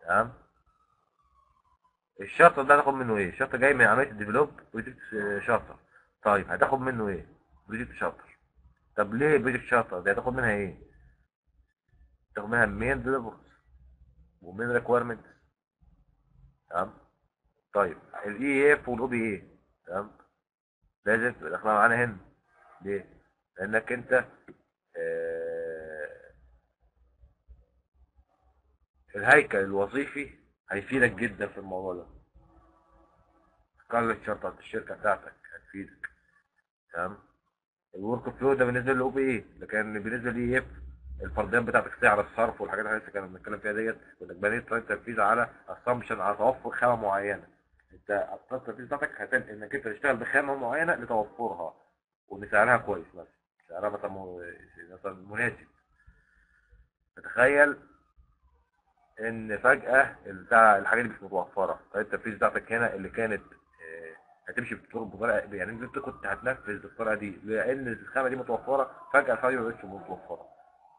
تمام؟ ال chart ده هتاخد منه إيه؟ ال chart جاي من عملية ال develop project charter طيب هتاخد منه إيه؟ project charter طب ليه project charter دي هتاخد منها إيه؟ تاخد منها مين deliverables ومين requirement تمام؟ طيب ال EEF وال OPA تمام؟ لازم تبقى داخله معانا هنا. ليه؟ لأنك أنت آه الهيكل الوظيفي هيفيدك جدا في الموضوع ده. قال شرطة الشركة بتاعتك هتفيدك. تمام؟ ال workflow ده بالنسبة لل OPA لكن بالنسبة لل EEF الفرديات بتاعتك سعر الصرف والحاجات اللي لسه كنا بنتكلم فيها ديت انك بنيت طريقة تنفيذ على assumption على توفر خامة معينة. انت طريقه التنفيذ بتاعتك هتن انك انت تشتغل بخامة معينة لتوفرها وان سعرها كويس مثلا سعرها مثلا مثلا مناسب تتخيل إن فجأة بتاع الحاجة دي مش متوفرة. طريقه التنفيذ بتاعتك هنا اللي كانت آه، هتمشي بطريقه يعني انت كنت هتنفذ بالطريقة دي لأن الخامة دي متوفرة فجأة الخامة دي ما بقتش متوفرة.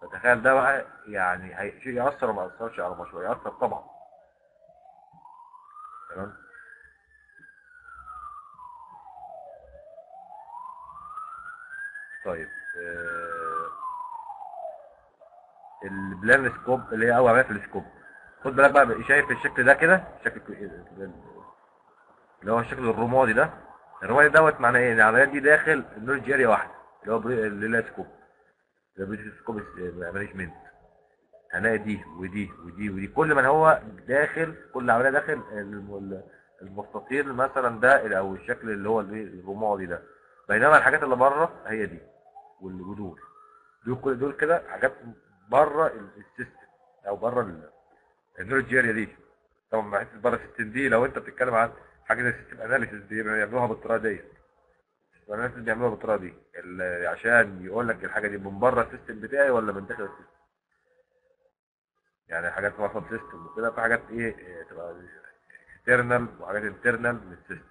فتخيل ده بقى يعني هي- شيء يأثر وما يأثرش على المشروع. يأثر طبعا. تمام؟ طيب آه، ال plan scope اللي هي أول عمليه في ال scope. خد بالك بقى شايف الشكل ده كده؟ شكل اللي هو الشكل الرمادي ده. الرمادي دوت معناه إيه؟ إن العمليات دي داخل ال knowledge area واحدة اللي هو هي scope. scope management هنلاقي دي ودي ودي ودي. كل من هو داخل كل عمليه داخل الم- المستطيل مثلا ده أو الشكل اللي هو الرمادي ده. بينما الحاجات اللي بره هي دي. وال- ودول دول كل دول كده حاجات بره ال system أو بره ال knowledge area دي. طبعا حتة بره ال system دي. لو أنت بتتكلم عن حاجة زي ال system analysis دي بيعملوها بالطريقة ديت الناس بيعملوها بالطريقة دي. عشان يقول لك الحاجة دي من بره ال system بتاعي ولا من داخل ال system. يعني حاجات وسط system وكده في حاجات إيه إيه، تبقى external وحاجات internal لل system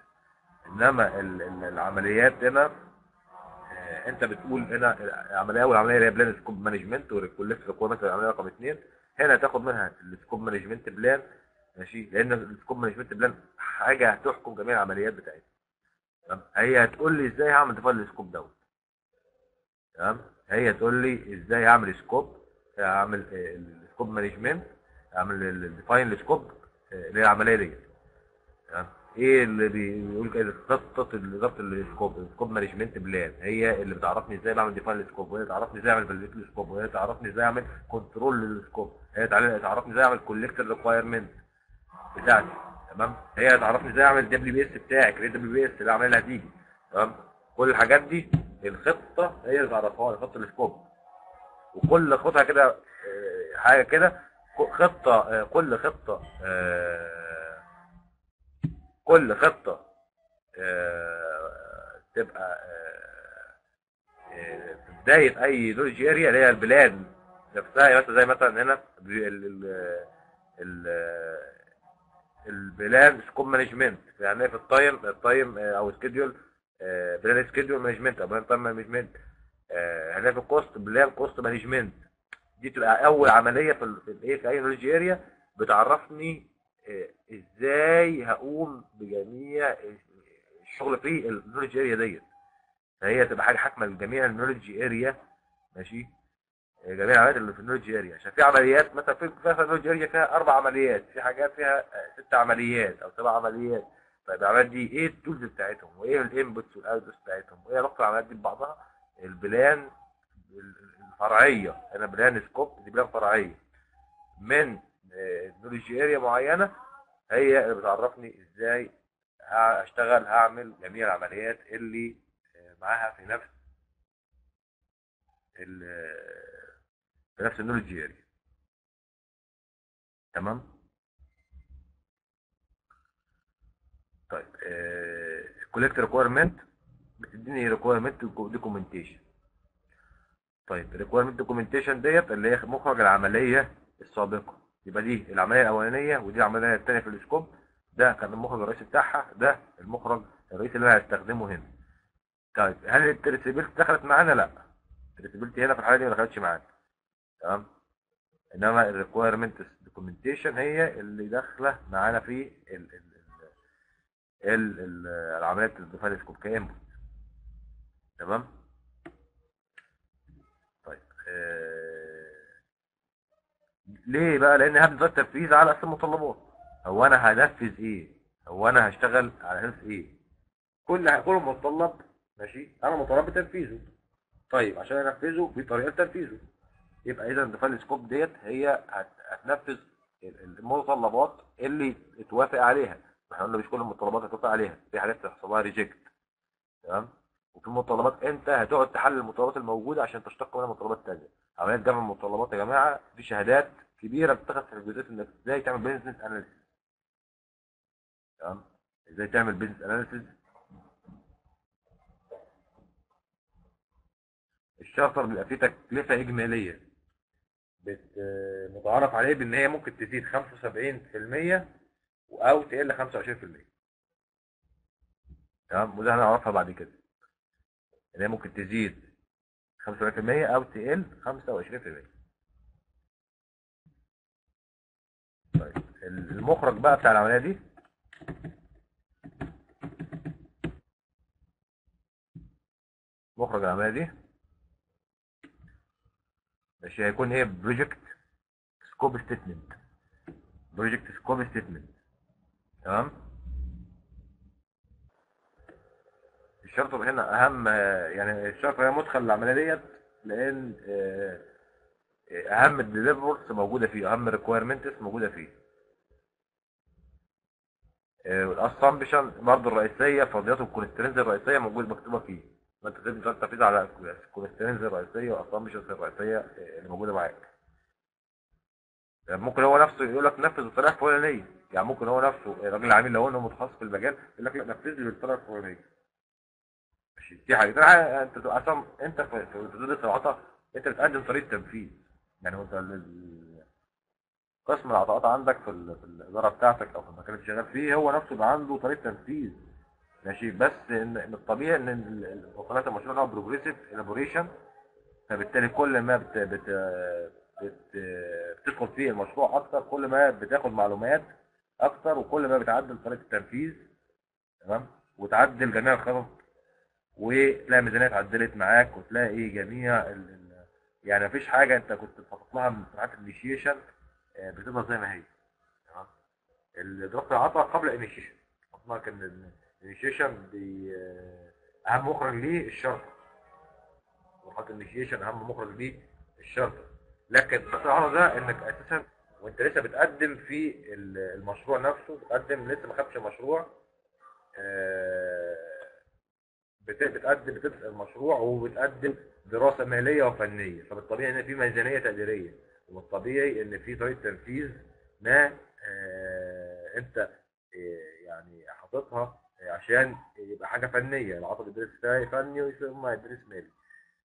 إنما ال- ال- العمليات هنا انت بتقول هنا العملية اول عمليه اللي هي plan scope management وال collect requirement العملية رقم اثنين هنا هتاخد منها ال scope management plan ماشي؟ لأن ال scope management plan حاجة هتحكم جميع العمليات بتاعتها. تمام؟ هي هتقول لي إزاي هعمل define لل scope دوت. تمام؟ هي تقول لي إزاي أعمل scope أعمل ال scope management أعمل ال define ال scope للعملية دي تمام؟ إيه اللي بيقول كده؟ خطه اداره ال scope ال scope management plan. هي اللي بتعرفني إزاي بعمل define ال scope وهي تعرفني إزاي اعمل validate ال scope وهي تعرفني إزاي اعمل control لل scope. هي تعرفني إزاي اعمل collect ال requirement بتاعتي تمام؟ هي تعرفني إزاي اعمل WBS بتاعك إيه WBS اللي هتيجي تمام؟ كل الحاجات دي الخطة هي اللي تعرفها لي خطة ال scope. وكل خطه كده آه، حاجة كده خطة آه، كل خطة آه، كل خطة تبقى في بداية أي knowledge area اللي هي ال plan نفسها. يعني مثلا زي مثلا هنا ال ال plan scope management يعني في ال time ال time أو schedule plan schedule management أو plan time management هنلاقي في ال cost plan cost management دي تبقى أول عملية في الايه في أي knowledge area بتعرفني إزاي هقوم بجميع الشغل في ال knowledge area ديت؟ فهي تبقى حاجة حاكمة لجميع ال knowledge area ماشي؟ جميع العمليات اللي في ال knowledge area عشان في عمليات مثلا في ال knowledge area فيها أربع عمليات في حاجات فيها ست عمليات أو سبع عمليات. طيب العمليات دي إيه ال tools بتاعتهم؟ وإيه ال inputs وال outputs بتاعتهم؟ وإيه علاقة العمليات دي ببعضها؟ ال plan الفرعية. هنا plan scope دي plan فرعية. من knowledge area معينة هي اللي بتعرفني إزاي هشتغل هعمل جميع العمليات اللي معاها في نفس في نفس ال knowledge area تمام؟ طيب collect requirement بتديني requirement documentation طيب ال requirement documentation ديت اللي هي مخرج العملية السابقة. يبقى دي العملية الأولانية ودي العملية الثانية في ال scope ده كان المخرج الرئيسي بتاعها ده المخرج الرئيسي اللي أنا هستخدمه هنا. طيب هل ال traceability دخلت معانا؟ لا. ال traceability هنا في الحالة دي ما دخلتش معانا. تمام؟ إنما ال requirement documentation هي اللي داخلة معانا في ال ال ال ال العمليات ال define scope ك input. تمام؟ طيب آه ليه بقى؟ لأن هبدا التنفيذ على أساس المتطلبات هو أنا هنفذ إيه؟ هو أنا هشتغل على أساس إيه؟ كل كل متطلب ماشي؟ أنا مطالب بتنفيذه. طيب عشان أنفذه في طريقه تنفيذه. يبقى إذا ال define scope ديت هي هتنفذ المتطلبات اللي اتوافق عليها. إحنا قلنا مش كل المتطلبات هتوافق عليها. في حاجات هتحصل لها reject تمام؟ وفي متطلبات انت هتقعد تحلل المتطلبات الموجودة عشان تشتق منها متطلبات ثانية عمليات جمع المتطلبات يا جماعة في شهادات كبيرة بتاخد في الجزئيات انك إزاي تعمل business analysis تمام؟ إزاي تعمل business analysis ال charter بيبقى فيه تكلفة إجمالية. بت... متعارف عليه بإن هي ممكن تزيد 75% أو تقل 25% تمام؟ وده هنعرفها بعد كده. إن هي ممكن تزيد 75% أو تقل 25% طيب المخرج بقى بتاع العملية دي؟ مخرج العملية دي؟ ماشي هيكون إيه project scope statement project scope statement تمام؟ الشرط هنا أهم يعني الشرط هي مدخل العملية ديت لأن أهم ال deliverables موجودة فيه أهم ال requirements موجودة فيه. ال assumption برضه الرئيسية فرضيات ال constraints الرئيسية موجوده مكتوبة فيه. ما انت تقدر تنفيذ على ال constraints الرئيسية وال assumptions الرئيسية اللي موجودة معاك. يعني ممكن هو نفسه يقول لك نفذ بالطريقة الفلانية. يعني ممكن هو نفسه الراجل العميل لو انه متخصص في المجال يقول لك لا نفذ لي بالطريقة الفلانية. دي حاجة ده انت أصلا انت في حدود العطاء انت بتقدم طريقه تنفيذ يعني انت قسم العطاءات عندك في, في الإدارة بتاعتك أو في المكان اللي شغال فيه هو نفسه يبقى عنده طريقه تنفيذ. ماشي؟ بس ان الطبيعي إن الوصلات المشروع هو progressive elaboration فبالتالي كل ما بت بت بت بتدخل فيه المشروع أكتر كل ما بتاخد معلومات أكتر وكل ما بتعدل طريقة التنفيذ. تمام؟ وتعدل جميع الخطط وتلاقي الميزانيه اتعدلت معاك وتلاقي جميع ال... يعني مفيش حاجة أنت كنت مخطط لها من ساعات الانيشيشن بتفضل زي ما هي. تمام؟ الدكتور عطا قبل الانيشيشن أصلا كان الانيشيشن بي آه، أهم مخرج ليه الشرط مرحله الانيشيشن أهم مخرج ليه الشرط لكن الدكتور عطا ده إنك أساسا وأنت لسه بتقدم في ال- المشروع نفسه بتقدم لسه ما خدتش المشروع آه، بتقدم بتدرس المشروع وبتقدم دراسة مالية وفنية. فبالطبيعي إن في ميزانية تقديرية والطبيعي إن في طريقة تنفيذ ما آه، أنت آه، يعني حاططها عشان يبقى حاجة فنية. العطا بيدرس فيها فني ثم يدرس مالي.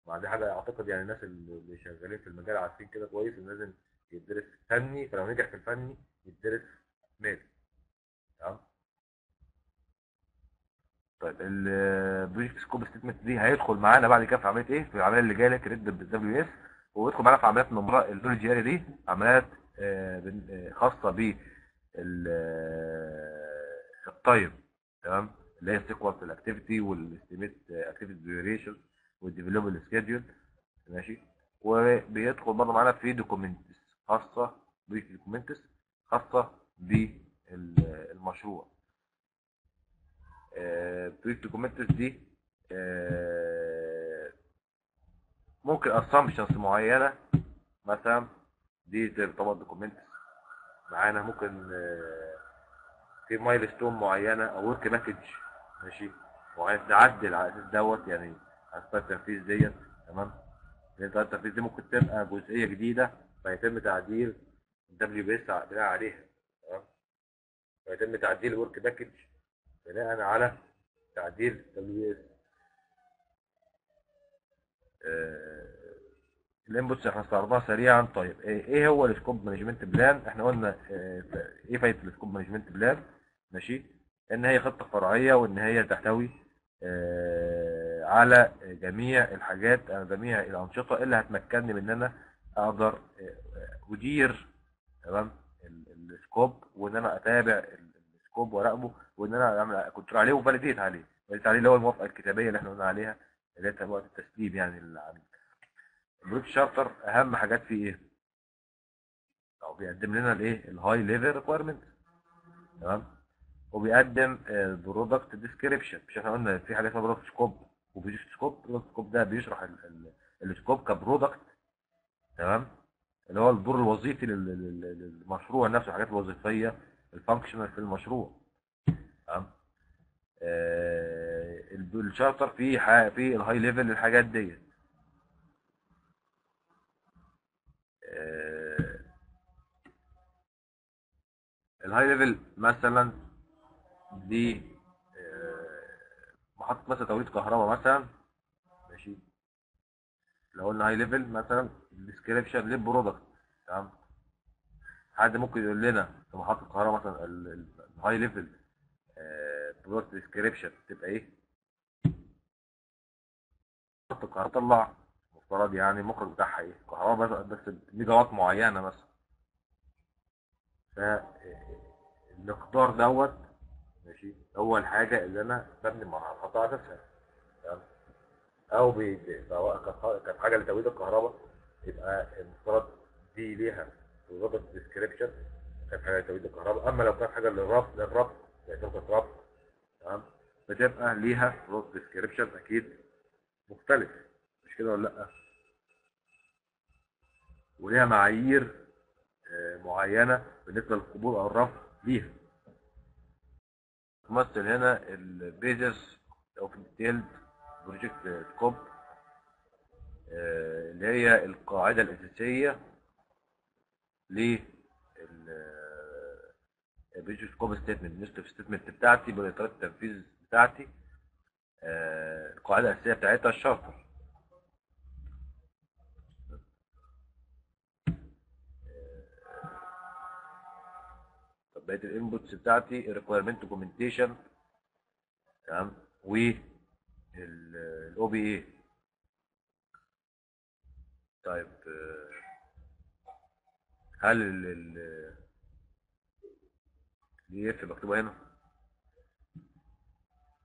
مع دي حاجة أعتقد يعني الناس اللي شغالين في المجال عارفين كده كويس إن لازم يدرس فني فلو نجح في الفني يدرس مالي تمام طيب ال project scope statement دي هيدخل معانا بعد كده في عملية إيه؟ في العملية اللي جاية ال create WBS. ويدخل معانا في عمليات النمره اللوجياري دي عمليات آه، آه، خاصة ب ال time تمام؟ اللي هي السيكونس الأكتيفيتي والإستيميت أكتيفيتي ديوريشن والديفلوبمنت سكيدول ماشي؟ وبيدخل برضه معانا في documents خاصة documents خاصة بالمشروع project documents دي آه، ممكن assumptions معينة مثلا دي تعتبر documents معانا ممكن آه، في milestone معينة أو work package ماشي؟ معين تعدل على أساس دوت يعني أساس التنفيذ ديت تمام؟ التنفيذ دي ممكن تبقى جزئية جديدة فيتم تعديل WBS بناء عليها تمام؟ فيتم تعديل ال work package بناء على تعديل ال WBS ال inputs إحنا استعرضناها سريعا. طيب إيه إيه هو ال scope management plan؟ إحنا قلنا آه، إيه فايدة ال scope management plan؟ ماشي. إن هي خطة فرعية وإن هي تحتوي آه، على جميع الحاجات جميع الأنشطة اللي هتمكنني من إن أنا أقدر آه، آه، أدير تمام ال- ال scope وإن أنا أتابع ال- ال scope وأراقبه وإن أنا اعمل control عليه و validate عليه. validate عليه اللي هو الموافقة الكتابية اللي إحنا قلنا عليها اللي هي وقت التسليم يعني للعميل ال project charter أهم حاجات فيه إيه؟ أو بيقدم لنا الإيه؟ ال high level requirement تمام؟ وبيقدم product description مش إحنا قلنا في حاجة اسمها product scope و project scope product scope ده بيشرح ال- ال- ال scope ك product تمام؟ اللي هو الدور الوظيفي لل- لل- لل- للمشروع نفسه الحاجات الوظيفية ال functional في المشروع. الشارتر فيه ح- فيه ال high level للحاجات ديت. آه، ال high level مثلا دي آه، محطة مثلا توليد كهرباء مثلا. ماشي. لو قلنا high level مثلا ال description لل product تمام؟ حد ممكن يقول لنا في محطة كهرباء مثلا ال high level product description تبقى إيه؟ تطلع مفترض يعني المخرج بتاعها إيه؟ كهرباء بس ميجا وات معينة مثلا. فالمقدار دوت ماشي؟ هو الحاجة اللي أنا ببني الخطأ على أو بي- سواء كانت حاجة لتوليد الكهرباء يبقى المفترض دي ليها product description كانت حاجة لتوليد الكهرباء. أما لو كانت حاجة للربط للربط شبكة ربط تمام بتبقى ليها product description أكيد مختلف مش كده ولا لأ؟ وليها معايير آه، معينة بالنسبة للقبول أو الرفض ليها تمثل هنا البيزس أو في بروجكت سكوب اللي هي القاعدة الأساسية ل البروجكت سكوب ستيتمنت النيوتن ستيتمنت بتاعتي بطريقة التنفيذ بتاعتي آه، القاعدة الأساسية بتاعتها الشارتر طب بقية ال inputs بتاعتي ال requirement documentation تمام و ال OPA طيب آه، هل ال ال EEF مكتوبة هنا؟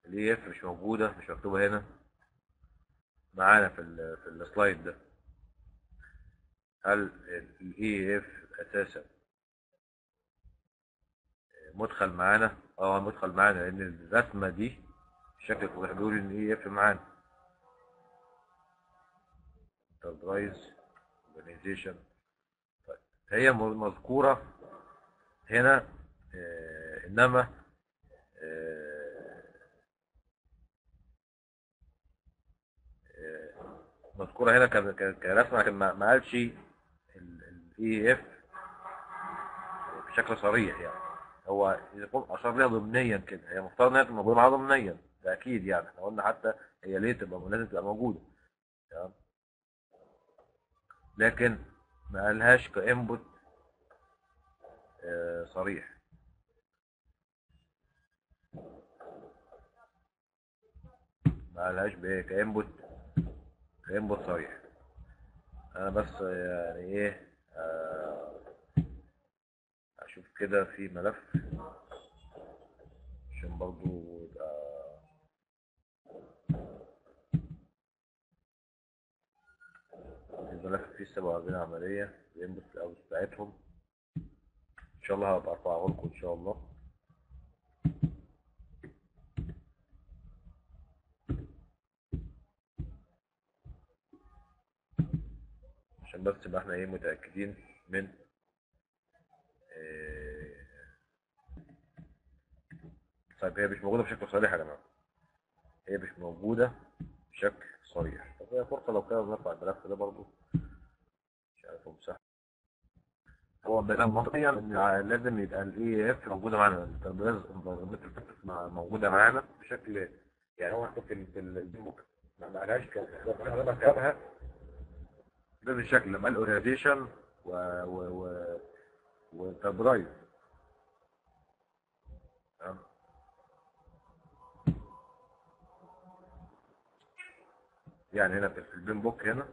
ال EEF مش موجودة مش مكتوبة هنا؟ معانا في ال في ال slide ده. هل ال EEF أساسا مدخل معانا؟ آه مدخل معانا لأن الرسمة دي الشكل الواضح بيقول إن EEF معانا. enterprise organization هي مذكورة هنا إنما آه آه مذكورة هنا كرسمة لكن ما قالش ال EEF بشكل صريح يعني. هو يكون أشار ليها ضمنيا كده هي مفترض إنها تبقى موجوده معاها ضمنيا ده أكيد يعني. إحنا قلنا حتى هي ليه تبقى لازم تبقى موجودة. تمام؟ لكن ما قالهاش ك input آه، صريح. ما قالهاش بإيه ك input ك input صريح. أنا بس يعني إيه آه، أشوف كده في ملف عشان برضو يبقى الملف فيه 47 عملية ال input ال output بتاعتهم. إن شاء الله هبقى ارفعه لكم إن شاء الله. عشان بس يبقى إحنا إيه متأكدين من آه، طيب هي مش موجودة بشكل صريح يا جماعة. هي مش موجودة بشكل صريح. طب هي فرصة لو كده نرفع الملف ده برضو مش عارف امسح هو منطقيا إن لازم يبقى الاي اف موجودة معانا. موجودة معانا بشكل يعني هو في ال- في الديموك ما قالهاش كده. أنا بكتبها بهذا الشكل لما قال اورينتيشن و و و وتبرايز تمام. يعني هنا في البين بوك هنا.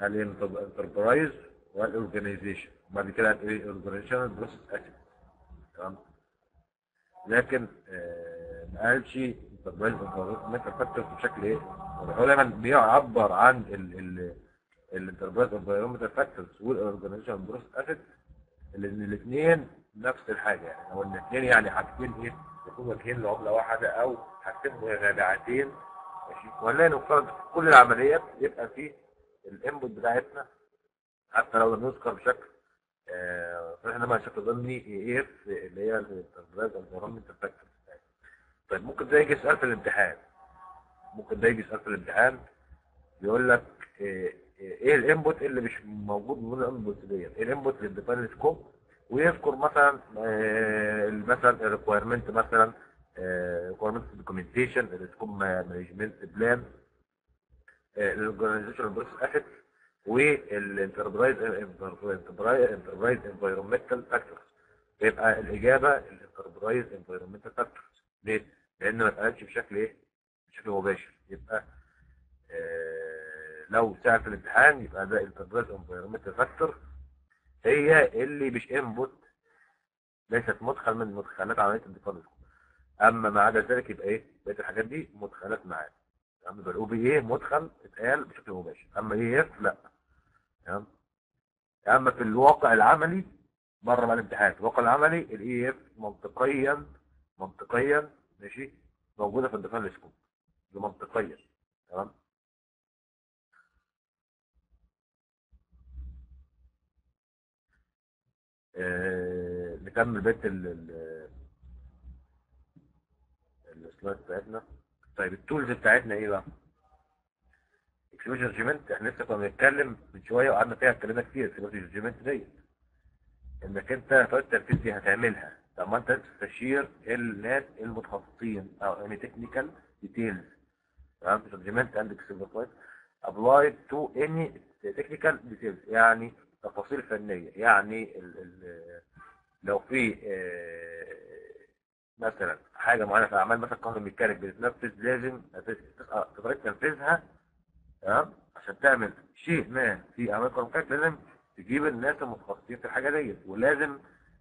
قال إيه انتربرايز والاورجنايزيشن بعد كده قال إيه اورجنايزيشن بروسيس اكتف تمام. لكن آه، ما قالش enterprise factors بشكل إيه؟ هو دايما بيعبر عن ال ال ال enterprise environmental factors وال organization process assets لأن الاثنين نفس الحاجة. يعني هو الاثنين يعني حاجتين إيه؟ يكونوا وجهين لعملة واحدة أو حاجتين متابعتين. ماشي؟ ولا نفترض كل العمليات يبقى فيه ال input بتاعتنا. حتى لو لم يذكر بشكل آه، صحيح انما بشكل ضمني إيه؟ اللي هي ال enterprise environmental factors طيب ممكن ده يجي سؤال في الامتحان. ممكن ده يجي سؤال في الامتحان يقول لك إيه إيه ال input اللي مش موجود من ال input ديت إيه ال input اللي بي define ال scope ويذكر مثلا آه، مثلا ال requirement مثلا requirement documentation ال scope management plan ال organization process asset وال enterprise enterprise environmental factors يبقى الإجابة ال enterprise environmental factors ليه؟ لأن ما اتقالتش بشكل إيه؟ بشكل مباشر. يبقى آه، لو ساعة في الامتحان يبقى ده enterprise environmental factor هي اللي مش input ليست مدخل من مدخلات عملية ال develop أما ما عدا ذلك يبقى إيه؟ بقية الحاجات دي مدخلات معانا. اما يبقى ال OPA مدخل اتقال بشكل مباشر. أما إيه اف لا. تمام؟ أما في الواقع العملي بره بقى الامتحان. الواقع العملي ال EEF منطقيا منطقيا ماشي موجودة في ال define scope دي منطقيا تمام؟ آه، نكمل بيت ال ال- ال slide بتاعتنا. طيب ال tools بتاعتنا إيه بقى؟ expert judgment إحنا لسه كنا بنتكلم من شوية وقعدنا فيها اتكلمنا كتير expert judgment ديت. إنك أنت طريقة التنفيذ دي هتعملها. طب ما أنت تستشير الناس المتخصصين أو يعني technical details تمام؟ judgment and expertise applied to any technical details. يعني تفاصيل فنية. يعني ال ال لو في آه، مثلا حاجة معينة في اعمال مثلا كهرباء ميكانيك بتتنفذ لازم طريقه تنفيذها تمام؟ عشان تعمل شيء ما في أعمال كهرباء ميكانيك لازم تجيب الناس المتخصصين في الحاجة ديت. ولازم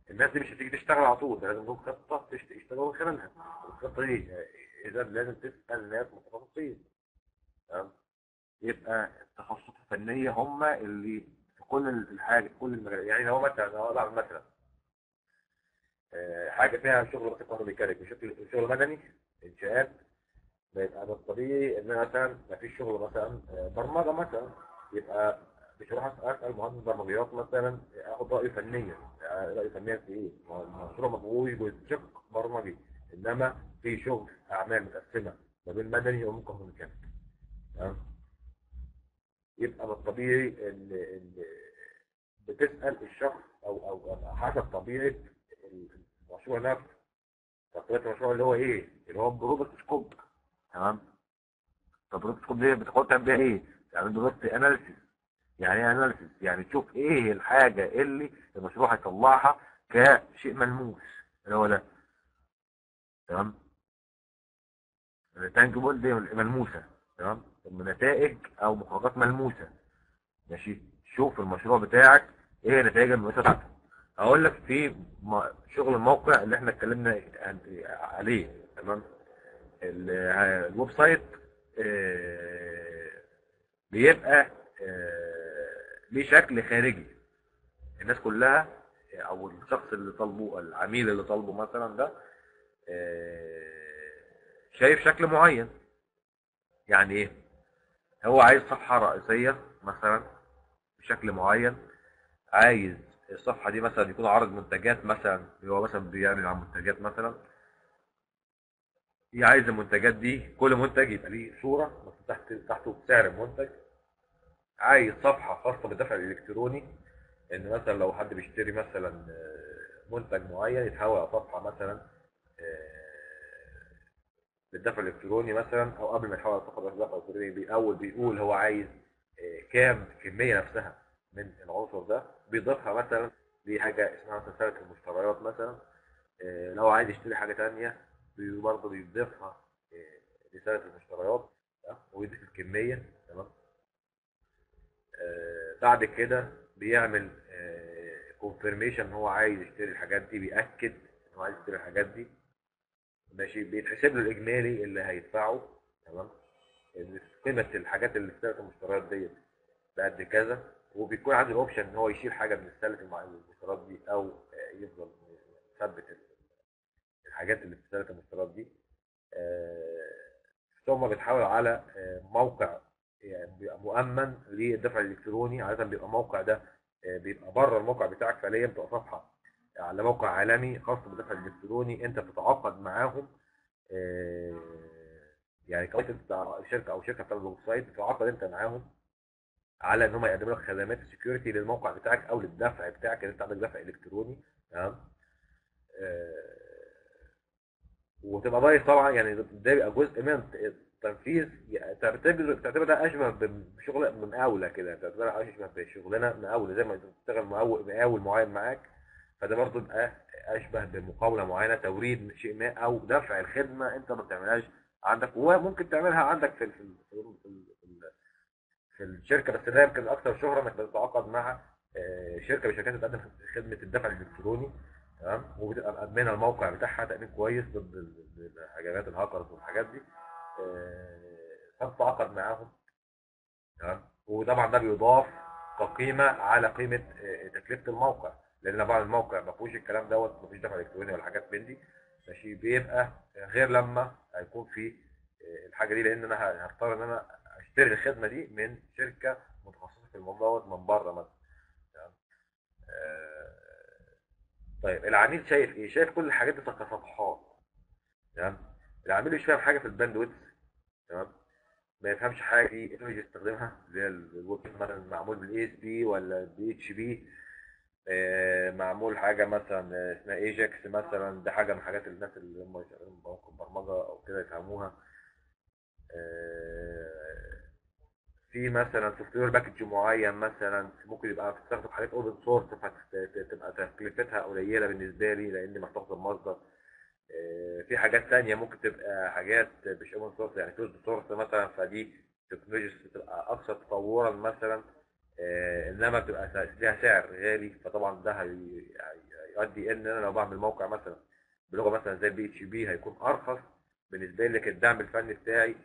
الناس دي مش هتيجي تشتغل على طول لازم لهم خطة يشتغلوا خلالها. الخطة دي آه، إذا لازم تسال ناس متخصصين تمام؟ يبقى التخصصات الفنية هم اللي في كل الحاجة كل المجال يعني لو مثلا لو بعمل مثلا آه، حاجة فيها شغل بس ميكانيك وشغل شغل مدني إنشاءات بيبقى من الطبيعي إن مثلا ما فيش شغل مثلا آه، برمجة مثلا. يبقى مش هروح أسأل مهندس برمجيات مثلا أخد رايه فنيا. آه، رايه فنيا في إيه؟ المشروع ما فيهوش بشق برمجي. إنما في شغل أعمال متقسمة ما بين مدني وممكن ميكانيك تمام؟ يبقى من الطبيعي إن إن بتسأل الشخص أو أو حسب طبيعة المشروع نفسه طبيعه المشروع اللي هو إيه؟ اللي هو product scope. تمام؟ طب product scope دي بتاخد تعمل بيها إيه؟ تعمل product analysis يعني إيه analysis؟ يعني تشوف إيه الحاجة اللي المشروع هيطلعها كشيء ملموس. اللي هو ده. تمام؟ ال tangible دي ملموسة تمام؟ نتائج أو مخرجات ملموسة. ماشي؟ شوف المشروع بتاعك إيه النتائج الملموسه بتاعته. أقول لك في شغل الموقع اللي إحنا اتكلمنا عليه تمام؟ ال website آه، بيبقى آه، ليه شكل خارجي. الناس كلها أو الشخص اللي طالبه العميل اللي طالبه مثلا ده شايف شكل معين. يعني إيه؟ هو عايز صفحة رئيسية مثلا بشكل معين. عايز الصفحة دي مثلا يكون عارض منتجات مثلا هو مثلا بيعمل عن منتجات مثلا. عايز المنتجات دي كل منتج يبقى ليه صورة تحت تحته سعر المنتج. عايز صفحة خاصة بالدفع الإلكتروني إن مثلا لو حد بيشتري مثلا منتج معين يتحول على صفحة مثلا بالدفع الإلكتروني مثلا أو قبل ما يحول على صفحه الدفع الالكتروني باول بيقول هو عايز آه، كام كمية نفسها من العنصر ده بيضيفها مثلا لحاجه اسمها سنه المشتريات مثلا. آه، لو عايز يشتري حاجة ثانية برضه بيضيفها آه، لسنه المشتريات ويضيف الكمية تمام. بعد كده بيعمل كونفirmation إن هو عايز يشتري الحاجات دي بيأكد إن هو عايز يشتري الحاجات دي. ماشي بيتحسب له الإجمالي اللي هيدفعه تمام؟ قيمة الحاجات اللي في المشتريات ديت بقد كذا وبيكون عنده الاوبشن إن هو يشيل حاجة من سلة المشتريات دي أو يفضل يثبت الحاجات اللي في المشتريات دي. آه، ثم بتحول على آه، موقع يعني مؤمن للدفع الإلكتروني عادة بيبقى الموقع ده آه، بيبقى بره الموقع بتاعك فعليا بتبقى صفحة على موقع عالمي خاص بالدفع الإلكتروني أنت بتتعاقد معاهم آه، يعني كويس أنت شركة أو شركة بتعمل website بتتعاقد أنت معاهم على إن هم يقدموا لك خدمات ال security للموقع بتاعك أو للدفع بتاعك اللي أنت عندك دفع إلكتروني تمام؟ آه، وتبقى بايظ طبعا يعني ده بيبقى جزء من التنفيذ يعني تعتبر تعتبر ده أشبه بشغل مقاوله كده تعتبر أشبه بشغلنا مقاوله زي ما تشتغل مقاول معين معاك. فده برضه بيبقى أشبه بمقاوله معينة توريد شيء ما أو دفع الخدمة أنت ما بتعملهاش عندك وممكن تعملها عندك في في في, الشركة بس ده يمكن أكثر شهرة إنك بتتعاقد مع آه، شركة من الشركات بتقدم خدمة الدفع الإلكتروني تمام؟ وبتبقى مأمنة الموقع بتاعها تأمين كويس ضد الهجمات الهاكرز والحاجات دي فبتتعاقد معاهم تمام؟ وطبعا ده بيضاف كقيمة على قيمة آه، تكلفة الموقع. لأن بعض الموقع ما فيهوش الكلام دوت ما فيش دفع إلكتروني ولا حاجات من دي ماشي؟ بيبقى غير لما هيكون في آه، الحاجة دي لأن أنا هضطر إن أنا أشتري الخدمة دي من شركة متخصصة في الموضوع دوت من بره مثلا. آه، طيب العميل شايف إيه؟ شايف كل الحاجات دي كصفحات تمام؟ العميل مش فاهم حاجة في ال bandwidth تمام؟ ما يفهمش حاجة في image يستخدمها؟ اللي هي الويب مثلا معمول بال ASP ولا PHP معمول حاجة مثلا اسمها ايجكس مثلا ده حاجة من حاجات الناس اللي هم شغالين برمجة أو كده يفهموها. آه، في مثلا software package معين مثلا ممكن يبقى تستخدم حاجات open source فتبقى تكلفتها قليلة بالنسبة لي لأن مفتوحة المصدر آه، في حاجات ثانية ممكن تبقى حاجات مش open source يعني closed source مثلا فدي technologies بتبقى أكثر تطورا مثلا. آه، إنما بتبقى ليها سعر غالي فطبعا ده هيؤدي إن أنا لو بعمل موقع مثلا بلغة مثلا زي PHP هيكون أرخص بالنسبة لك الدعم الفني بتاعي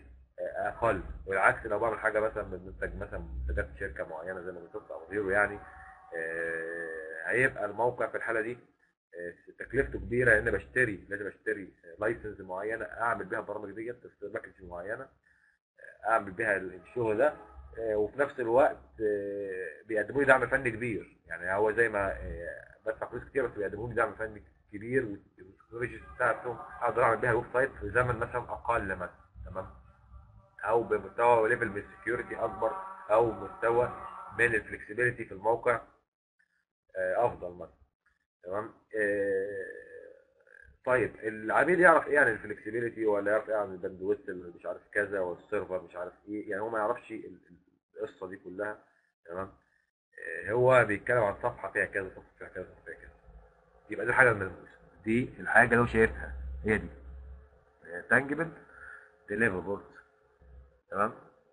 آه، أقل. والعكس لو بعمل حاجة مثلا من منتج مثلا منتجات شركة معينة زي ما قلت أو غيره يعني آه، هيبقى الموقع في الحالة دي آه، تكلفته كبيرة لأن بشتري لازم أشتري license معينة أعمل بيها البرامج ديت package معينة أعمل بيها الشغل ده. آه، وفي نفس الوقت آه، بيقدموا لي دعم فني كبير. يعني هو زي ما آه، بدفع فلوس كتير بس بيقدموا لي دعم فني كبير والتكنولوجيا بتاعتهم أقدر أعمل بيها website في زمن مثلا أقل مثلا تمام؟ أو بمستوى level من ال security أكبر أو مستوى من ال flexibility في الموقع آه، أفضل مثلا تمام؟ آه، طيب العميل يعرف إيه عن ال flexibility ولا يعرف إيه عن ال bandwidth اللي مش عارف كذا وال server مش عارف إيه؟ يعني هو ما يعرفش القصة دي كلها تمام؟ آه، هو بيتكلم عن صفحة فيها كذا صفحة فيها كذا صفحة فيها كذا. يبقى دي الحاجة الملموسه دي الحاجة هو شايفها هي دي. tangible deliverables تمام؟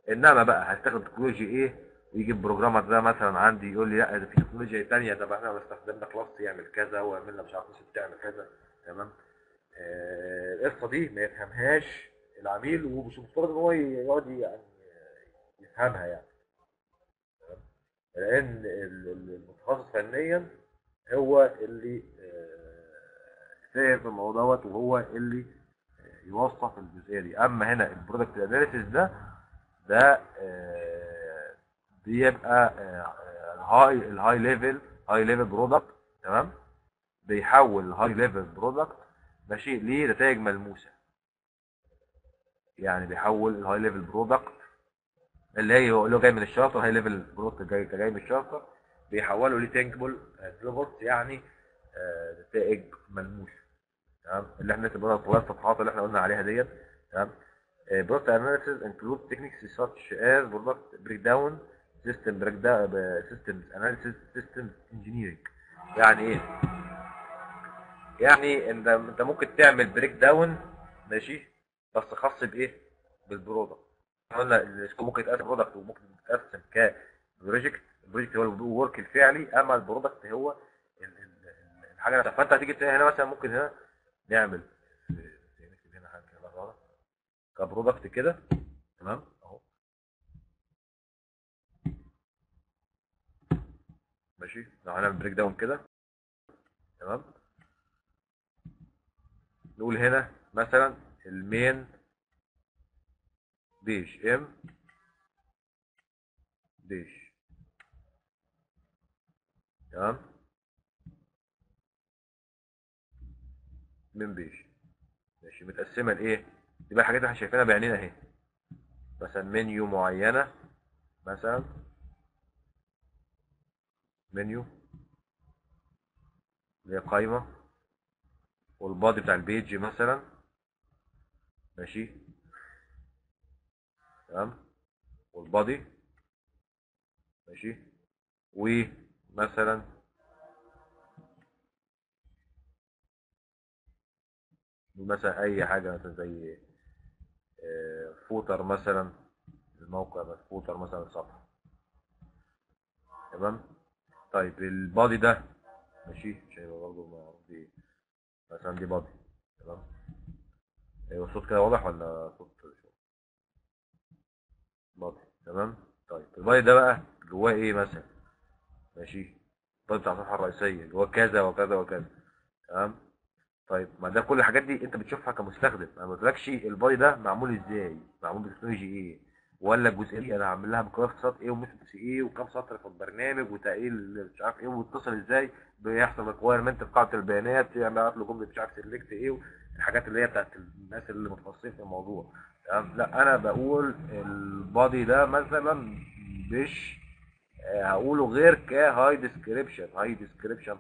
إنما بقى هستخدم technology إيه؟ ويجي ال programmer ده مثلا عندي يقول لي لا ده في تكنولوجيا ثانية طب إحنا استخدمنا class يعمل كذا وعملنا مش عارف بتعمل كذا. تمام؟ آه، القصة دي ما يفهمهاش العميل ومش مفترض إن هو يقعد يعني يفهمها يعني؟ لأن ال- ال- المتخصص فنيا هو اللي آه، فاهم في الموضوع دوت وهو اللي آه، يوصف الجزئية دي. أما هنا ال product analysis ده ده آه، بيبقى ال high ال high level high level product تمام؟ بيحول ال high level product ماشي لنتائج ملموسة. يعني بيحول ال high level product اللي هي اللي هو جاي من ال charter high level product جاي جاي من الشارتر بيحوله ل tangible delivered يعني آه، نتائج ملموسه تمام؟ اللي إحنا بقى الصفحات اللي إحنا قلنا عليها ديت. تمام؟ product analysis include techniques such as product breakdown system breakdown systems analysis systems engineering يعني إيه؟ يعني انت انت ممكن تعمل breakdown ماشي؟ بس خاص بإيه؟ بال product. قلنا ال scope ممكن يتقسم product وممكن يتقسم ك project ال project هو ال work الفعلي أما ال product هو ال- ال- ال- الحاجة نفسها. فأنت هتيجي هنا مثلا ممكن هنا نعمل نكتب هنا حاجة كده. ك product كده تمام؟ أهو. ماشي. لو هنعمل breakdown كده. تمام؟ نقول هنا مثلا ال main page main page تمام؟ main page ماشي متقسمة لإيه؟ دي بقى اللي إحنا شايفينها بعينينا أهي. مثلا منيو معينة مثلا منيو اللي هي قايمة والبادي بتاع البيج مثلا. ماشي؟ تمام؟ والبادي. ماشي. ومثلا مثلا أي حاجة مثلا زي آه، footer مثلا. الموقع بس footer مثلا الصفحه تمام؟ طيب ال body ده ماشي. مش هيبقى برضه دي مثلا دي body. تمام؟ أيوه الصوت كده واضح ولا صوت body تمام؟ طيب ال body ده بقى جواه إيه مثلا؟ ماشي؟ ال body بتاع الصفحة الرئيسية جواه كذا وكذا وكذا. تمام؟ طيب ما ده كل الحاجات دي أنت بتشوفها كمستخدم. أنا ما قلتلكش ال body ده معمول إزاي؟ معمول ب technology إيه؟ ولا الجزئيه دي أنا هعمل لها بقراءه إيه و methods إيه وكام سطر في البرنامج وتقيل مش عارف إيه وبيتصل إزاي؟ بيحصل requirement في قاعدة البيانات يعمل له جملة مش عارف select إيه الحاجات اللي هي بتاعت الناس اللي متخصصين في الموضوع. لا أنا بقول ال body ده مثلا مش آه، هقوله غير ك high description high description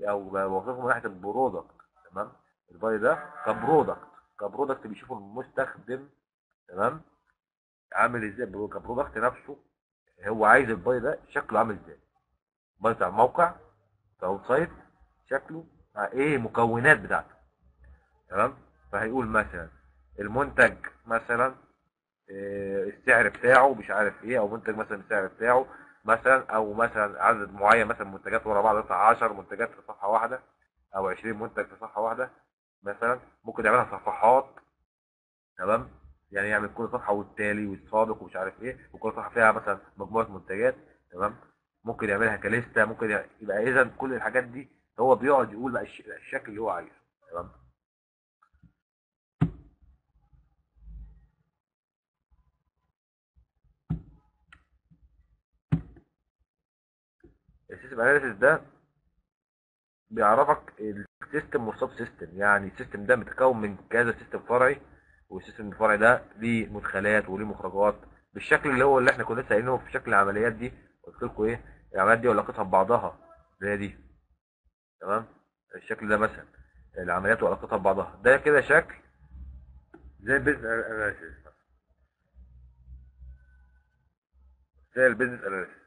أو بوصفه من ناحية ال product تمام؟ ال body ده ك product ك product بيشوفه المستخدم تمام؟ عامل إزاي؟ برو- ك product نفسه هو عايز ال body ده شكله عامل إزاي؟ ال body بتاع الموقع ال website شكله إيه؟ المكونات بتاعته تمام؟ فهيقول مثلا المنتج مثلا آه، السعر بتاعه مش عارف إيه أو منتج مثلا السعر بتاعه مثلا أو مثلا عدد معين مثلا منتجات ورا بعض مثلا 10 منتجات في صفحة واحدة أو 20 منتج في صفحة واحدة مثلا ممكن يعملها صفحات تمام؟ يعني يعمل كل صفحة والتالي والسابق ومش عارف إيه وكل صفحة فيها مثلا مجموعة منتجات تمام؟ ممكن يعملها كليسته ممكن يبقى اذا كل الحاجات دي هو بيقعد يقول بقى الش- الشكل اللي هو عايزه تمام؟ ال system analysis ده بيعرفك ال system وال sub system يعني ال system ده متكون من كذا system فرعي وال system الفرعي ده ليه مدخلات وليه مخرجات بالشكل اللي هو اللي إحنا كنا لسه قايلينه في شكل العمليات دي. قلت لكم إيه؟ العمليات دي علاقتها ببعضها زي دي. تمام؟ الشكل ده مثلا. العمليات وعلاقتها ببعضها ده كده شكل زي ال business analysis زي ال business analysis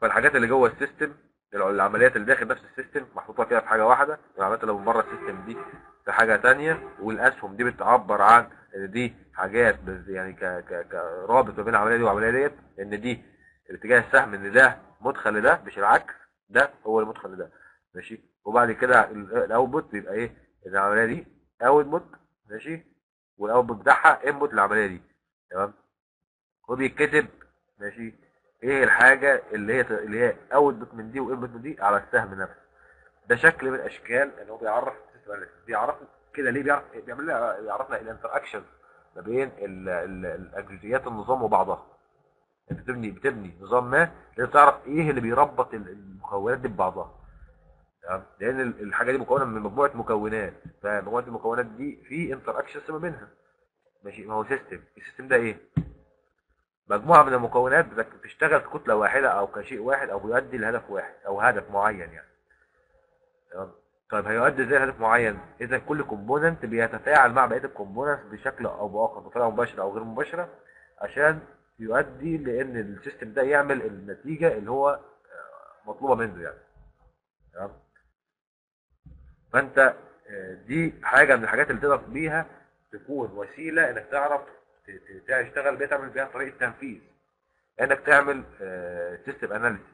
فالحاجات اللي جوه ال system العمليات اللي داخل نفس ال system محطوطة فيها في حاجة واحدة العمليات اللي من بره ال system دي في حاجة تانية والأسهم دي بتعبر عن إن دي حاجات يعني كرابط ما بين العملية دي والعملية ديت إن دي الاتجاه السهم إن ده مدخل لده مش العكس ده هو المدخل لده. ماشي؟ وبعد كده ال- ال output بيبقى إيه؟ العملية دي output ماشي؟ وال output بتاعها input للعملية دي تمام؟ وبيتكتب ماشي؟ إيه الحاجة اللي هي اللي هي output من دي و input من دي على السهم نفسه. ده شكل من أشكال إن هو بيعرف بيعرف كده ليه بيعرف بيعمل لنا بيعرفنا ال interaction ما بين ال- ال- الجزئيات النظام وبعضها. أنت بتبني بتبني نظام ما لازم تعرف إيه اللي بيربط ال- المكونات دي ببعضها. تمام؟ لأن ال- الحاجة دي مكونة من مجموعة مكونات. فمجموعة المكونات دي في interactions ما بينها. ماشي؟ ما هو system ال system ده إيه؟ مجموعة من المكونات بتشتغل في كتلة واحدة أو كشيء واحد أو بيؤدي لهدف واحد أو هدف معين يعني. تمام؟ طيب هيؤدي إزاي لهدف معين؟ اذا كل component بيتفاعل مع بقية ال components بشكل أو بآخر بطريقة مباشرة أو غير مباشرة عشان يؤدي لإن ال system ده يعمل النتيجة اللي هو آه، مطلوبة منه يعني. تمام؟ فأنت آه، دي حاجة من الحاجات اللي تقدر بيها تكون وسيلة إنك تعرف تشتغل بيها تعمل بيها طريقة تنفيذ. انك تعمل system analysis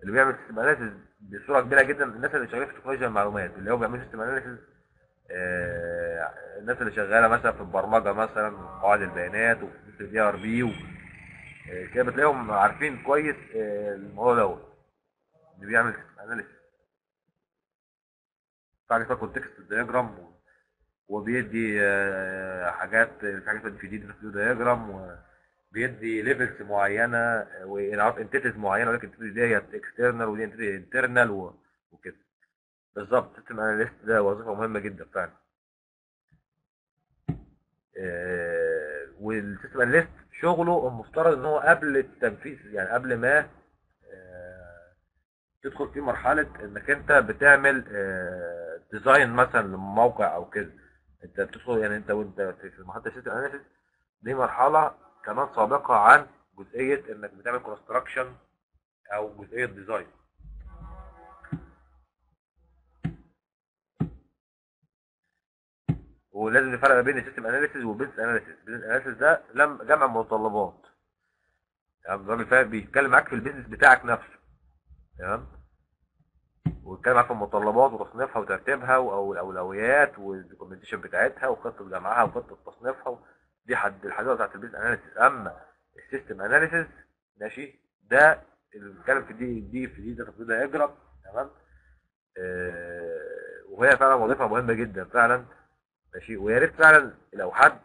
اللي بيعمل system analysis بصورة كبيرة جدا الناس اللي شغالين في تكنولوجيا المعلومات. اللي هو بيعملوا system analysis الناس اللي شغالة مثلا في البرمجة مثلا قواعد البيانات وفي ال ERP كده بتلاقيهم عارفين كويس آه، الموضوع دوت اللي بيعمل analysis حاجة اسمها context diagram وبيدي آه، حاجات في حاجة اسمها جديد view diagram وبيدي levels معينة ونعرف entities معينة ولكن دي هي external ودي internal وكده. بالظبط system analyst ده وظيفة مهمة جدا فعلا. آه، وال system analyst شغله المفترض إن هو قبل التنفيذ يعني قبل ما آه، تدخل في مرحلة إنك أنت بتعمل design مثلا لموقع أو كده. انت بتدخل يعني انت وانت في مرحله ال system analysis دي مرحلة كمان سابقة عن جزئية إنك بتعمل construction أو جزئية design ولازم نفرق بين ال system analysis وال business analysis ال business analysis ده لم جمع متطلبات. يعني الراجل فاهم بيتكلم معاك في ال business بتاعك نفسه. تمام؟ ويتكلم معاك في المتطلبات وتصنيفها وترتيبها أو الأولويات وال documentation بتاعتها وخطة جمعها وخطة تصنيفها. دي حد الحدوته بتاعت ال business analysis أما ال system analysis ماشي؟ ده اللي بنتكلم في دي دي في دي ده تفصيل diagram تمام؟ آه وهي فعلا وظيفة مهمة جدا فعلا. ماشي؟ ويا ريت فعلا لو حد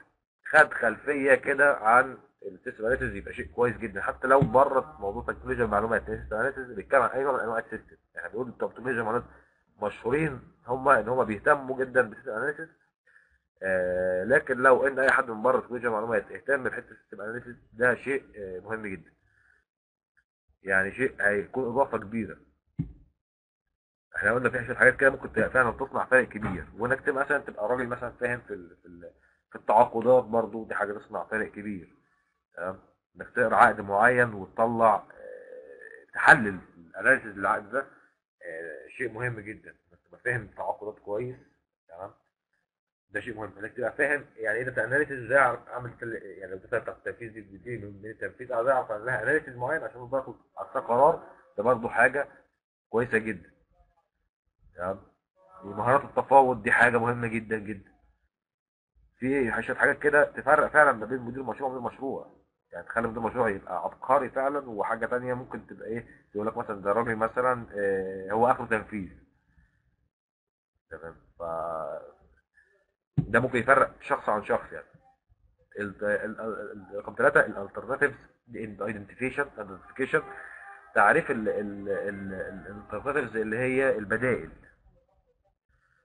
خد خلفية كده عن ال system analysis يبقى شيء كويس جدا. حتى لو بره موضوع تكنولوجيا المعلومات ال system analysis بيتكلم عن أي نوع من أنواع ال system. يعني بيقول بتوع تكنولوجيا المعلومات مشهورين هم إن هم بيهتموا جدا بال system analysis آه لكن لو إن أي حد من بره تكنولوجيا المعلومات اهتم بحتة ال system analysis ده شيء آه مهم جدا. يعني شيء هيكون إضافة كبيرة. إحنا قلنا في حاجات كده ممكن فعلا تصنع فرق كبير. وإنك مثلا تبقى راجل مثلا فاهم في في, ال في التعاقدات برضو دي حاجة تصنع فرق كبير. إنك تقرأ عقد معين وتطلع آه، تحلل ال analysis للعقد ده آه، شيء مهم جدا. إنك تبقى فاهم التعاقدات كويس تمام؟ ده شيء مهم. إنك تبقى فاهم يعني إيه data analysis إزاي أعرف أعمل. يعني لو بتاعت التنفيذ دي بتيجي من التنفيذ إزاي أعرف أعمل لها اناليسيز معين عشان باخد على قرار؟ ده برضه حاجة كويسة جدا. تمام؟ مهارات التفاوض دي حاجة مهمة جدا جدا. في شوية حاجات كده تفرق فعلا ما بين مدير مشروع ومدير مشروع. يعني تخلي مدير مشروع يبقى عبقري فعلا وحاجة تانية ممكن تبقى إيه يقول لك مثلا ده راجل مثلا آه، هو آخره تنفيذ تمام ف ده ممكن يفرق شخص عن شخص يعني. رقم ثلاثة ال alternatives identification identification تعريف ال alternatives اللي هي البدائل.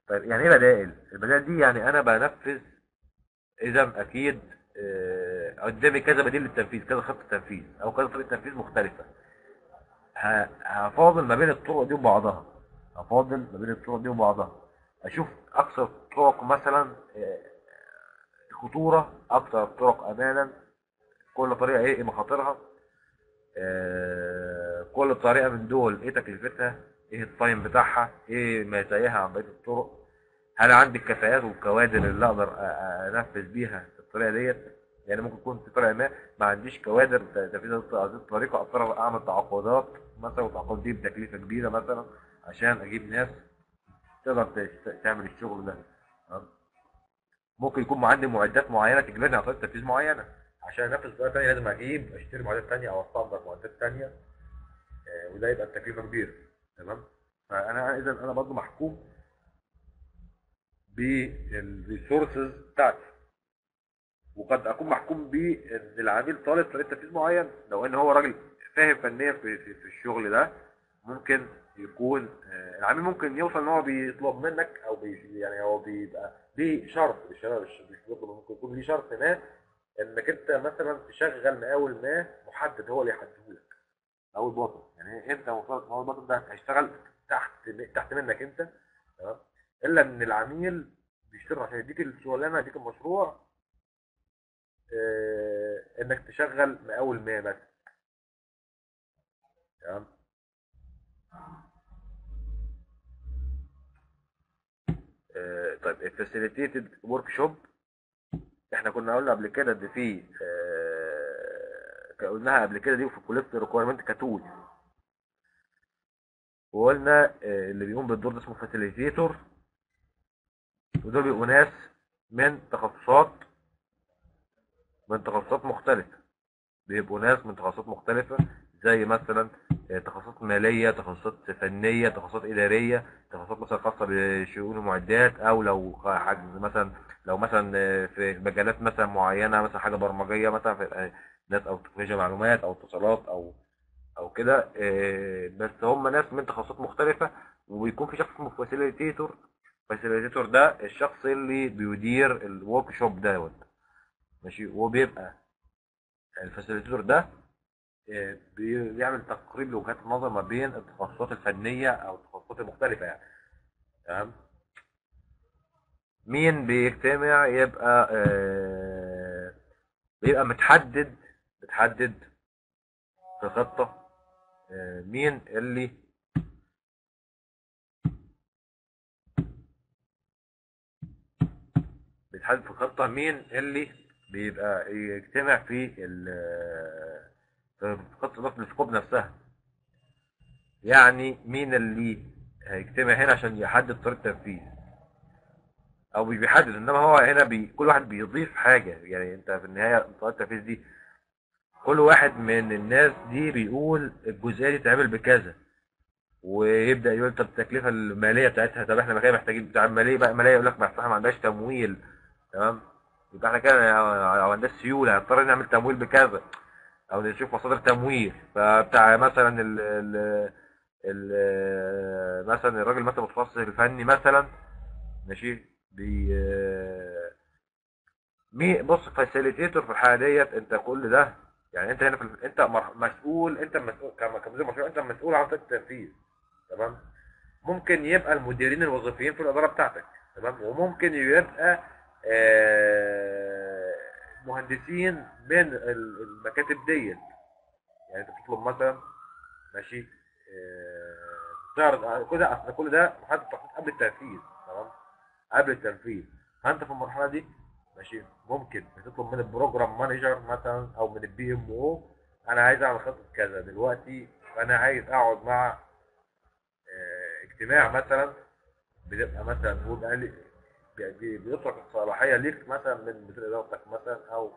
طيب يعني إيه بدائل؟ البدائل دي يعني أنا بنفذ إذا أكيد آه، قدامي كذا بديل للتنفيذ كذا خطه تنفيذ أو كذا طريقة تنفيذ مختلفة. هفاضل ما بين الطرق دي وبعضها. هفاضل ما بين الطرق دي وبعضها. أشوف أكثر طرق مثلا آه، خطورة أكثر طرق امانا. كل طريقة إيه إيه مخاطرها. آه، كل طريقة من دول إيه تكلفتها إيه التايم بتاعها إيه مزاياها عن بقية الطرق. هل عندي الكفاءات والكوادر اللي أقدر أنفذ بيها الطريقة ديت؟ يعني ممكن يكون في طريقه ما ما عنديش كوادر تنفيذ هذه الطريقة اضطر أعمل تعاقدات مثلا والتعاقدات دي بتكلفة كبيرة مثلا عشان أجيب ناس تقدر تعمل الشغل ده؟ ممكن يكون عندي معدات معينة تجبرني على طريقة تنفيذ معينة. عشان أنفذ طريقة ثانية لازم أجيب أشتري معدات ثانية أو استنضف معدات ثانية آه، وده يبقى التكلفة كبيرة. تمام؟ فأنا اذا أنا برضو محكوم بالريسورسز بتاعتي. وقد أكون محكوم بان العميل طالب طريقه تنفيذ معين لو إن هو راجل فاهم فنيا في, في, في الشغل ده ممكن يكون آه، العميل ممكن يوصل إن هو بيطلب منك أو بي يعني هو بيبقى ليه شرط مش مش بيطلب ممكن يكون ليه شرط ما إنك أنت مثلا تشغل مقاول ما محدد هو اللي يحدده لك أو الباطن يعني أنت مفترض إن هو الباطن ده هيشتغل تحت تحت منك أنت تمام؟ إلا إن العميل بيشتغل عشان يديك الشغلانة يديك المشروع إنك تشغل مقاول ما مثلا تمام؟ آه، طيب ال facilitated workshop إحنا كنا قلنا قبل كده إن في آه، قلناها قبل كده دي في collect requirement ك tool. وقلنا آه، اللي بيقوم بالدور ده اسمه facilitator ودول بيبقوا ناس من تخصصات من تخصصات مختلفة. بيبقوا ناس من تخصصات مختلفة زي مثلا آه، تخصصات مالية تخصصات فنية تخصصات إدارية تخصصات مثلا خاصة بشؤون المعدات أو لو حاجة مثلا لو مثلا آه، في مجالات مثلا معينة مثلا حاجة برمجية مثلا في ناس أو تكنولوجيا معلومات أو اتصالات أو أو كده آه، بس هم ناس من تخصصات مختلفة وبيكون في شخص اسمه facilitator facilitator ده الشخص اللي بيدير ال workshop دوت. ماشي؟ وبيبقى ال facilitator ده آه، بي- بيعمل تقريب لوجهات النظر ما بين التخصصات الفنية أو التخصصات المختلفة يعني. تمام؟ مين بيجتمع؟ يبقى آه، بيبقى متحدد متحدد في خطة آه، مين اللي بيتحدد في خطة مين اللي بيبقى يجتمع في ال في ضغط السكوب نفسها. يعني مين اللي هيجتمع هنا عشان يحدد طريقة التنفيذ؟ أو مش بيحدد إنما هو هنا بي... كل واحد بيضيف حاجة. يعني أنت في النهاية طريقة التنفيذ دي كل واحد من الناس دي بيقول الجزئية دي تعمل بكذا ويبدأ يقول طب التكلفة المالية بتاعتها طب إحنا محتاجين بتاع الماليه بقى مالية يقول لك ما إحنا ما عندناش تمويل تمام؟ يبقى إحنا كده ما عندناش سيوله هنضطر نعمل تمويل بكذا. أو نشوف مصادر تمويل. فبتاع مثلا ال ال ال مثلا الراجل مثلا متخصص الفني مثلا ماشي؟ بي مي بص facilitator في الحالة ديت انت كل ده يعني انت هنا في انت مسؤول انت مسؤول كم- كمدير مشروع انت مسؤول عن التنفيذ. تمام؟ ممكن يبقى المديرين الوظيفيين في الإدارة بتاعتك. تمام؟ وممكن يبقى مهندسين من ال- المكاتب ديت. يعني انت بتطلب مثلا ماشي آه، تعرض كل ده اصل كل ده محدد تخطيط قبل التنفيذ تمام؟ قبل التنفيذ. فانت في المرحلة دي ماشي ممكن بتطلب من ال program manager مثلا أو من ال PMO أنا عايز أعمل خطة كذا. دلوقتي أنا عايز أقعد مع آه، اجتماع مثلا بتبقى مثلا نقول بيترك الصلاحية ليك مثلا من مدير إدارتك مثلا أو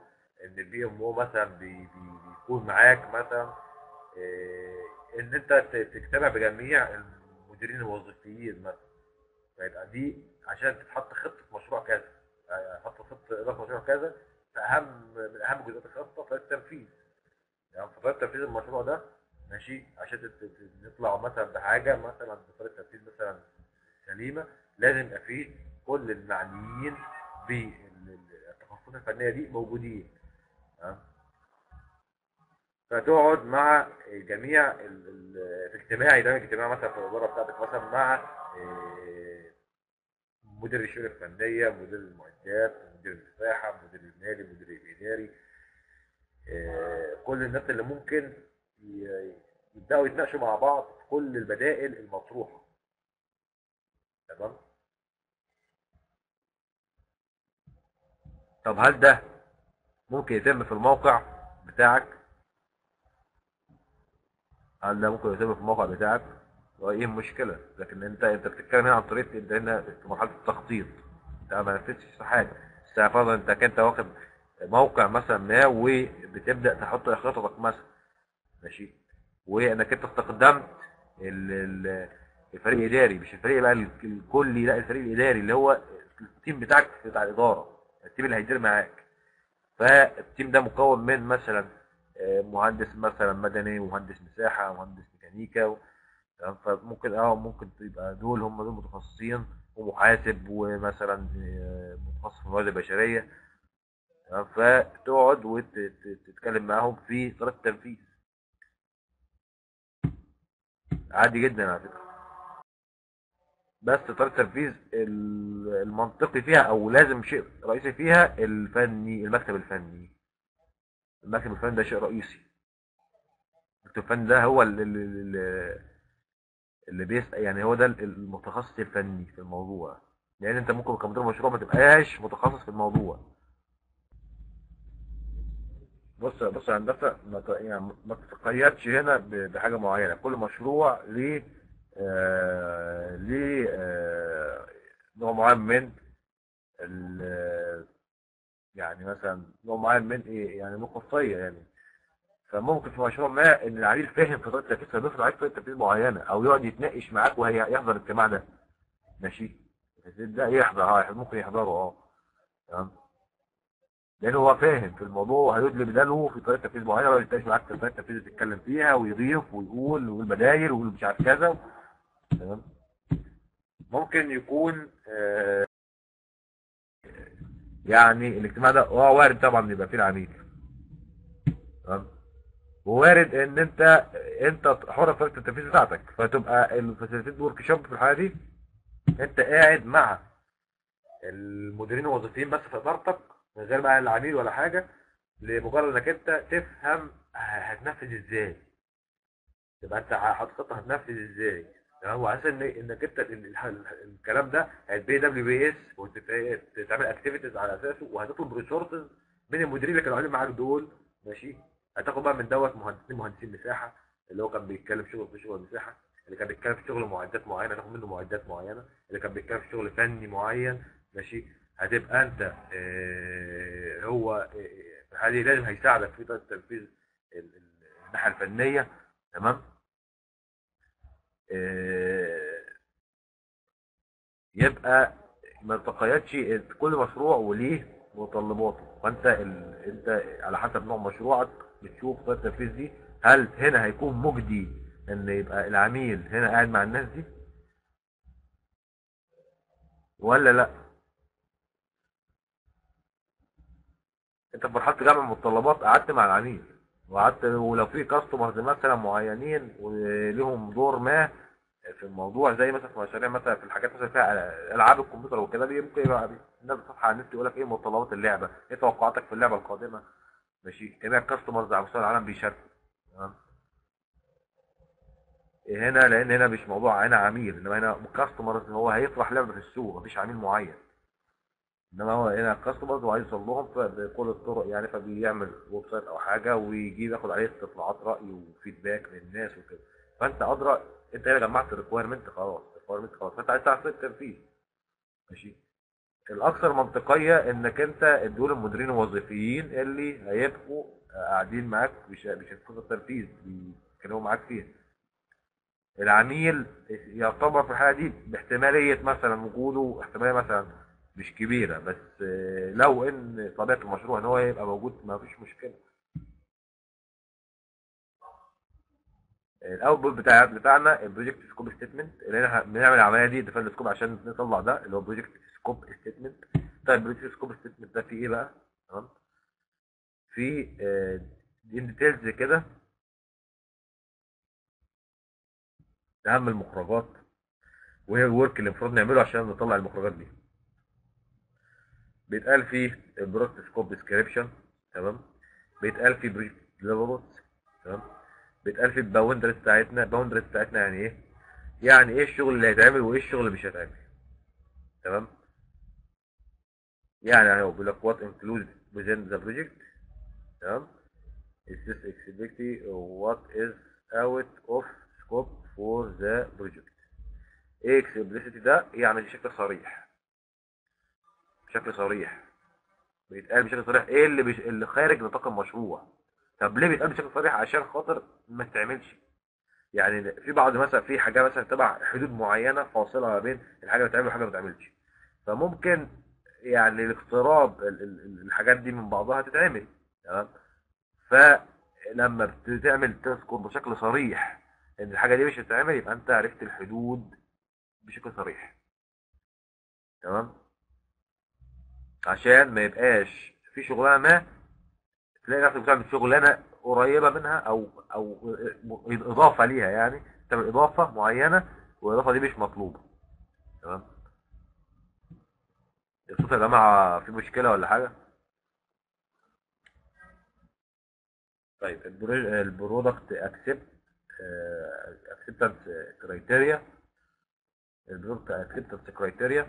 إن ال PM أو مثلا بي- بي- بيكون معاك مثلا إيه، إن أنت تجتمع بجميع المديرين الوظيفيين مثلا. فيبقى دي عشان تتحط خطة مشروع كذا يعني حط خطة إدارة مشروع كذا فاهم من أهم جزئيات الخطة طريقة التنفيذ. يعني طريقة تنفيذ المشروع ده ماشي عشان نطلع مثلا بحاجة مثلا بطريقة تنفيذ مثلا سليمة لازم يبقى فيه كل المعنيين بالتخصصات الفنية دي موجودين تمام؟ فتقعد مع جميع ال- ال- في اجتماع مثلا في الاداره بتاعتك مثلا مع إيه، مدير الشؤون الفنية مدير المعدات مدير المساحه مدير المالي مدير الإداري إيه، كل الناس اللي ممكن يبدأوا يتناقشوا مع بعض في كل البدائل المطروحة تمام طب هل ده ممكن يتم في الموقع بتاعك؟ هل ده ممكن يتم في الموقع بتاعك؟ وايه المشكلة؟ لكن انت أنت بتتكلم هنا عن طريقه أنت هنا في مرحلة التخطيط. أنت ما نفذتش في حاجة. فرضا انت كنت واخد موقع مثلا ما وبتبدأ تحط خططك مثلا. ماشي؟ وإنك أنت استخدمت ال- ال- الفريق الإداري مش الفريق بقى ال- الكلي لا الفريق الإداري اللي هو ال team بتاعك بتاع الإدارة. ال team اللي هيدير معاك فال team ده مكون من مثلا آه، مهندس مثلا مدني ومهندس مساحة ومهندس ميكانيكا؟ فممكن آه ممكن تبقى دول هم دول متخصصين ومحاسب ومثلا آه، متخصص في الموارد البشرية؟ فتقعد وتتكلم معاهم في طريقة التنفيذ عادي جدا على فكرة بس طريقة التنفيذ ال- المنطقي فيها أو لازم شيء رئيسي فيها الفني المكتب الفني. المكتب الفني ده شيء رئيسي. المكتب الفني ده هو اللي, اللي, اللي بيسأل يعني هو ده المتخصص الفني في الموضوع. لأن أنت ممكن كمدير مشروع ما تبقاش متخصص في الموضوع. بص بص يا هندسة ما يعني ما تتقيدش هنا بحاجة معينة. كل مشروع ليه آه ليه آه معين من يعني مثلا نوع معين من إيه يعني من خصوصيه يعني. فممكن في مشروع ما إن العميل فاهم في طريقة التنفيذ فبيفرض عليك طريقة تنفيذ معينة أو يقعد يتناقش معاك وهيحضر الاجتماع ده. ماشي؟ ده يحضر آه ممكن يحضره آه. تمام؟ لأنه هو فاهم في الموضوع وهيدلي بداله في طريقة تنفيذ معينة ولا يتناقش معاك في طريقة اللي تتكلم فيها ويضيف ويقول ويقول بدايل ويقول مش عارف كذا. تمام؟ ممكن يكون آه يعني الاجتماع ده آه وارد طبعا يبقى فيه العميل. تمام؟ ووارد إن أنت أنت حر في التنفيذ بتاعتك. فتبقى ال facilitated workshop في الحالة دي أنت قاعد مع المديرين الوظيفيين بس في إدارتك من غير بقى العميل ولا حاجة لمجرد إنك أنت تفهم هتنفذ إزاي. تبقى أنت حاطط خطة هتنفذ إزاي. تمام؟ وعايز ان إنك أنت ال- ال- ال- الكلام ده هيتبقى WBS وتتعمل activities على أساسه وهتطلب resources من المديرين اللي كانوا قاعدين معاك دول ماشي؟ هتاخد بقى من دوت مهندسين مهندسين مساحة اللي هو كان بيتكلم شغل في شغل مساحة اللي كان بيتكلم في شغل معدات معينة تاخد منه معدات معينة اللي كان بيتكلم في شغل فني معين ماشي؟ هتبقى أنت آه، هو آه، الحاله دي لازم هيساعدك في تنفيذ ال- ال- الناحية الفنية تمام؟ آه، يبقى ما تقيدش كل مشروع وليه متطلباته. فانت ال... انت على حسب نوع مشروعك بتشوف طريقه التنفيذ دي هل هنا هيكون مجدي إن يبقى العميل هنا قاعد مع الناس دي؟ ولا لا؟ انت في مرحلة جمع المتطلبات قعدت مع العميل. وقعدت ولو في كاستمرز مثلا معينين وليهم دور ما في الموضوع زي مثلا في مشاريع مثلا في الحاجات مثلا فيها ألعاب الكمبيوتر وكده ممكن يبقى الناس بتصفح على النت يقول لك إيه متطلبات اللعبة إيه توقعاتك في اللعبة القادمة؟ ماشي. جميع الكاستمرز على مستوى العالم بيشاركوا. تمام؟ هنا لأن هنا مش موضوع هنا عميل إنما هنا كاستمرز هو هيطرح لعبة في السوق مفيش عميل معين. إنما هو هنا customers وعايز يوصل لهم بكل الطرق يعني فبيعمل website أو حاجة ويجيب ياخد عليه استطلاعات رأي و feedback من الناس وكده. فأنت أدرى أنت هنا جمعت ال requirement خلاص ال requirement خلاص. فأنت عايز تعرف التنفيذ ماشي؟ الأكثر منطقية إنك أنت دول المديرين الوظيفيين اللي هيبقوا قاعدين معاك هتكون التنفيذ بيتكلموا معاك فيها. العميل يعتبر في الحالة دي باحتمالية مثلا وجوده احتمالية مثلا مش كبيرة بس آه، لو إن طبيعه المشروع إن هو يبقى موجود ما فيش مشكلة. ال output بتاع بتاعنا ال project scope statement اللي إحنا بنعمل العملية دي define scope عشان نطلع ده اللي هو project scope statement طيب ال project scope statement ده فيه إيه بقى؟ تمام. في in details كده. أهم المخرجات. وهي ال work اللي المفروض نعمله عشان نطلع المخرجات دي. بيتقال فيه ال project scope description تمام؟ بيتقال فيه project development تمام؟ بيتقال في ال boundaries بتاعتنا ال boundaries بتاعتنا يعني إيه؟ يعني إيه الشغل اللي هيتعمل وإيه الشغل اللي مش هيتعمل تمام؟ يعني أهو بيقول لك what included within the project تمام؟ Is this explicitly what is out of scope for the project إيه explicitly ده؟ يعني بشكل صريح. بشكل صريح. بيتقال بشكل صريح إيه اللي بش... اللي خارج نطاق المشروع. طب ليه بيتقال بشكل صريح؟ عشان خاطر ما تعملش يعني في بعض مثلا في حاجة مثلا تبع حدود معينة فاصلة ما بين الحاجة اللي بتعمل والحاجة اللي ما بتعملش فممكن يعني الاقتراب ال- ال- الحاجات دي من بعضها تتعمل. تمام؟ فلما بتعمل تذكر بشكل صريح إن الحاجة دي مش هتتعمل يبقى أنت عرفت الحدود بشكل صريح. تمام؟ عشان ما يبقاش في شغلانة ما تلاقي نفسك بتعمل شغلانة قريبة منها أو أو إضافة ليها يعني تعمل إضافة معينة والإضافة دي مش مطلوبة. تمام؟ الصوت يا جماعة في مشكلة ولا حاجة؟ طيب ال product accept acceptance criteria ال product acceptance criteria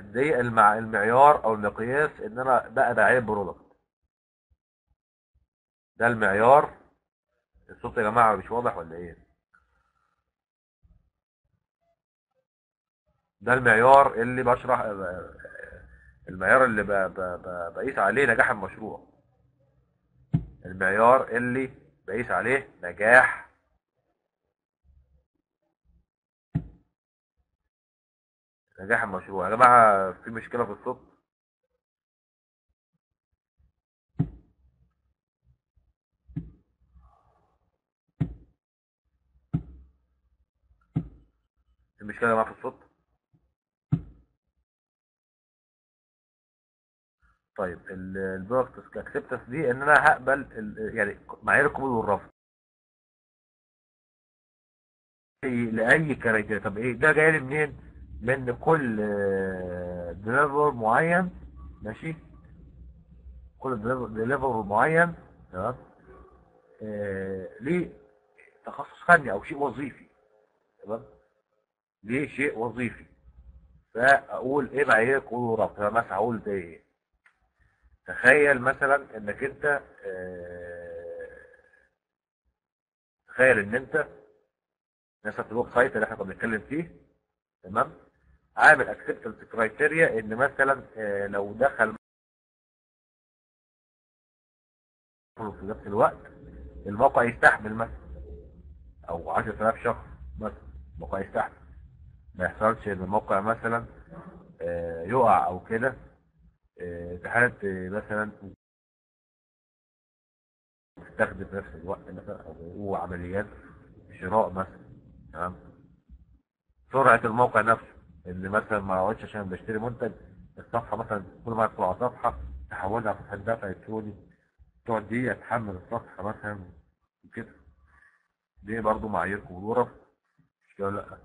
دي المع... المعيار أو المقياس إن أنا بقى بعيب product ده المعيار. الصوت يا جماعة مش واضح ولا إيه؟ ده المعيار اللي بشرح المعيار اللي ب... ب... ب... بقيس عليه نجاح المشروع. المعيار اللي بقيس عليه نجاح نجاح المشروع. يا جماعة في مشكلة في الصوت؟ في مشكلة يا جماعة في الصوت؟ طيب ال products acceptance دي إن أنا هقبل يعني معايير القبول والرفض. لاي criteria طب إيه ده جاي لي منين؟ من كل deliverable معين ماشي؟ كل deliverable معين تمام؟ آه، ليه تخصص فني أو شيء وظيفي تمام؟ ليه شيء وظيفي؟ فأقول إيه معايير القبول والرفض فمثلا هقول ده إيه؟ تخيل مثلا إنك أنت آه، تخيل إن أنت مثلا في ال website اللي إحنا كنا بنتكلم فيه تمام؟ عامل acceptance criteria إن مثلا آه، لو دخل في نفس الوقت الموقع يستحمل مثلا أو 10000 شخص مثلا الموقع يستحمل. ما يحصلش إن الموقع مثلا آه، يقع أو كده آه، في حالة آه، مثلا تستخدم في نفس الوقت مثلا أو عمليات شراء مثلا. تمام؟ سرعة الموقع نفسه. اللي مثلا ما اقعدش عشان بشتري منتج الصفحة مثلا كل ما ادخل على صفحة تحولها في صفحة دفع الكتروني تقعد دقيقة تحمل الصفحة مثلا وكده دي برضو معايير قبول ورفض مش كده؟ ولا لأ.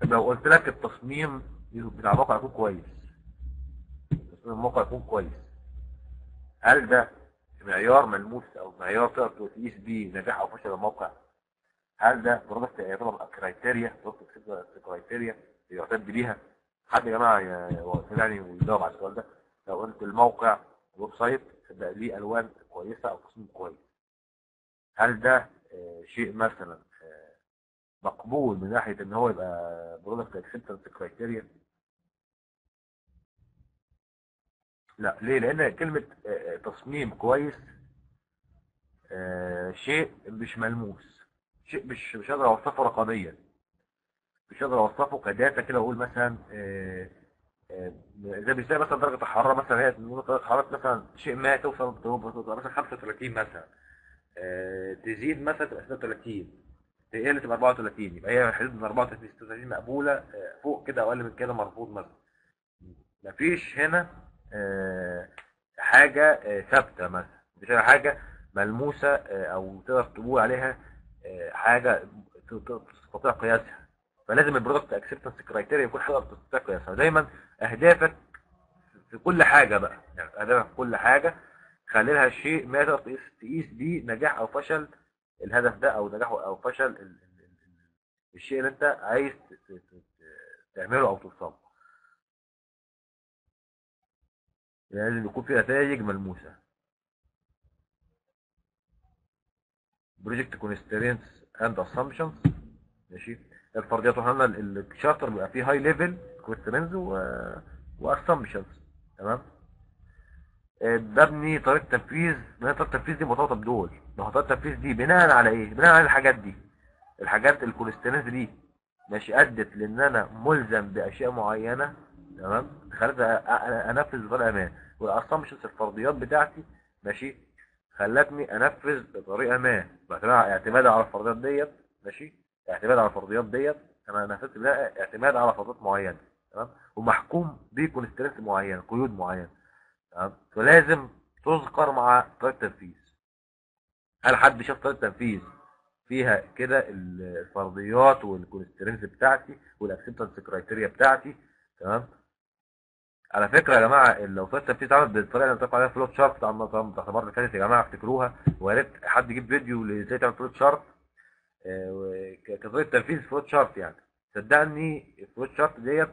طب لو قلت لك التصميم بتاع الموقع يكون كويس. تصميم الموقع يكون كويس. هل ده معيار ملموس أو معيار تقدر تقيس بيه نجاح أو فشل الموقع؟ هل ده درجة يعتبر criteria درجة criteria يعتد بيها؟ حد يا جماعة يعني ويجاوب على السؤال ده؟ لو قلت الموقع ال website بقى ليه ألوان كويسة أو تصميم كويس. هل ده آه، شيء مثلا آه، مقبول من ناحية إن هو يبقى product acceptance criteria لا. ليه؟ لأن كلمة آه، تصميم كويس شيء مش ملموس. شيء مش مش قادر أوصفه رقميا. مش قادر أوصفه كداتا كده أقول مثلا آه، آه، زي مثال مثلا درجة الحرارة مثلا هي درجة حرارة مثلا شيء ما توصل مثلا 35 مثلا. آه، تزيد مثلا تبقى 36 تقل تبقى 34 يبقى هي حدود من 34 ل 36 مقبولة آه، فوق كده أقل من كده مرفوض مثلا. مفيش هنا حاجة آه، ثابتة مثلا. مفيش ملموسة آه، أو تقدر تقول عليها ت- تستطيع قياسها. فلازم ال product acceptance criteria يكون حاجة تستطيع قياسها. دايما أهدافك في كل حاجة بقى. يعني أهدافك في كل حاجة خلي لها شيء ما تقدر تقيس تقيس بيه نجاح أو فشل الهدف ده أو نجاح أو فشل ال- ال- ال- الشيء اللي أنت عايز تعمله أو توصله. لازم يكون في نتائج ملموسة. project constraints and assumptions ماشي؟ الفرضيات وهنا الشارتر بيبقى فيه high level constraints و assumptions تمام؟ آه، ببني طريقة تنفيذ. بناء طريقة التنفيذ دي مرتبطة بدول. هو طريقه التنفيذ دي بناء على إيه؟ بناء على الحاجات دي. الحاجات ال constraints دي ماشي أدت لإن أنا ملزم بأشياء معينة. تمام؟ أ- أنفذ بطريقة ما. وال assumptions الفرضيات بتاعتي ماشي خلتني انفذ بطريقة ما باعتماد اعتماد على الفرضيات ديت ماشي؟ اعتماد على الفرضيات ديت أنا نفذت بها اعتماد على فرضيات معينة تمام؟ ومحكوم ب constraint معين قيود معينه تمام؟ فلازم تذكر مع طريقة التنفيذ. هل حد شاف طريقة تنفيذ فيها كده الفرضيات وال constraints بتاعتي وال acceptance criteria بتاعتي تمام؟ على فكرة يا جماعة لو طريقه التنفيذ اتعملت بالطريقة اللي بتاعت عليها flowchart بتاع بتاعت المره اللي فاتت يا جماعة افتكروها. ويا ريت حد يجيب فيديو إزاي تعمل flowchart آه، وك- كطريقة تنفيذ flowchart يعني. صدقني ال flowchart ديت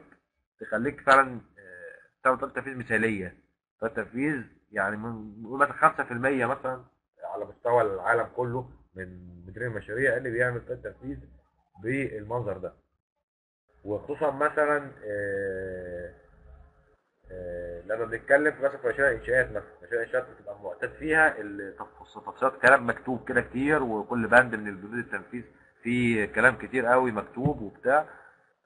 تخليك فعلا آه، تعمل طريقة تنفيذ مثالية. طريقة تنفيذ يعني من مثلا 5% مثلا على مستوى العالم كله من مديرين المشاريع اللي بيعمل طريقة تنفيذ بالمنظر ده. وخصوصا مثلا آه، لما بنتكلم في مثلا في مشاريع الإنشاءات مثلا مشاريع الإنشاءات بتبقى معتاد فيها التفاصيلات كلام مكتوب كده كتير وكل بند من البنود التنفيذ فيه كلام كتير قوي مكتوب وبتاع.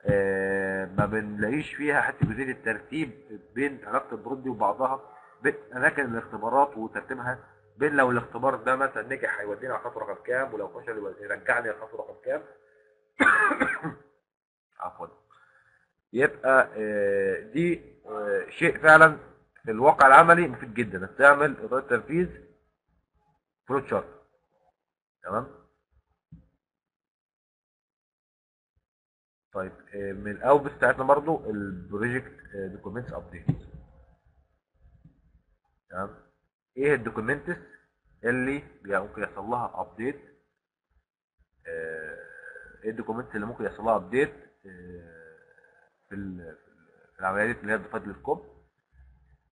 آه، ما بنلاقيش فيها حتى جزئية الترتيب بين علاقة البنود دي وبعضها بين أماكن الاختبارات وترتيبها بين لو الاختبار ده مثلا نجح هيودينا على خط رقم كام ولو فشل يرجعني على خط رقم كام. عفوا. يبقى آه، دي آه، شيء فعلا في الواقع العملي مفيد جدا. انك تعمل اداره تنفيذ flow chart تمام؟ طيب آه، من ال outputs بتاعتنا برضو ال project documents update تمام؟ إيه ال documents اللي يعني ممكن يحصل لها update إيه ال documents اللي ممكن يحصل لها update في ال- في العمليات اللي هي define scope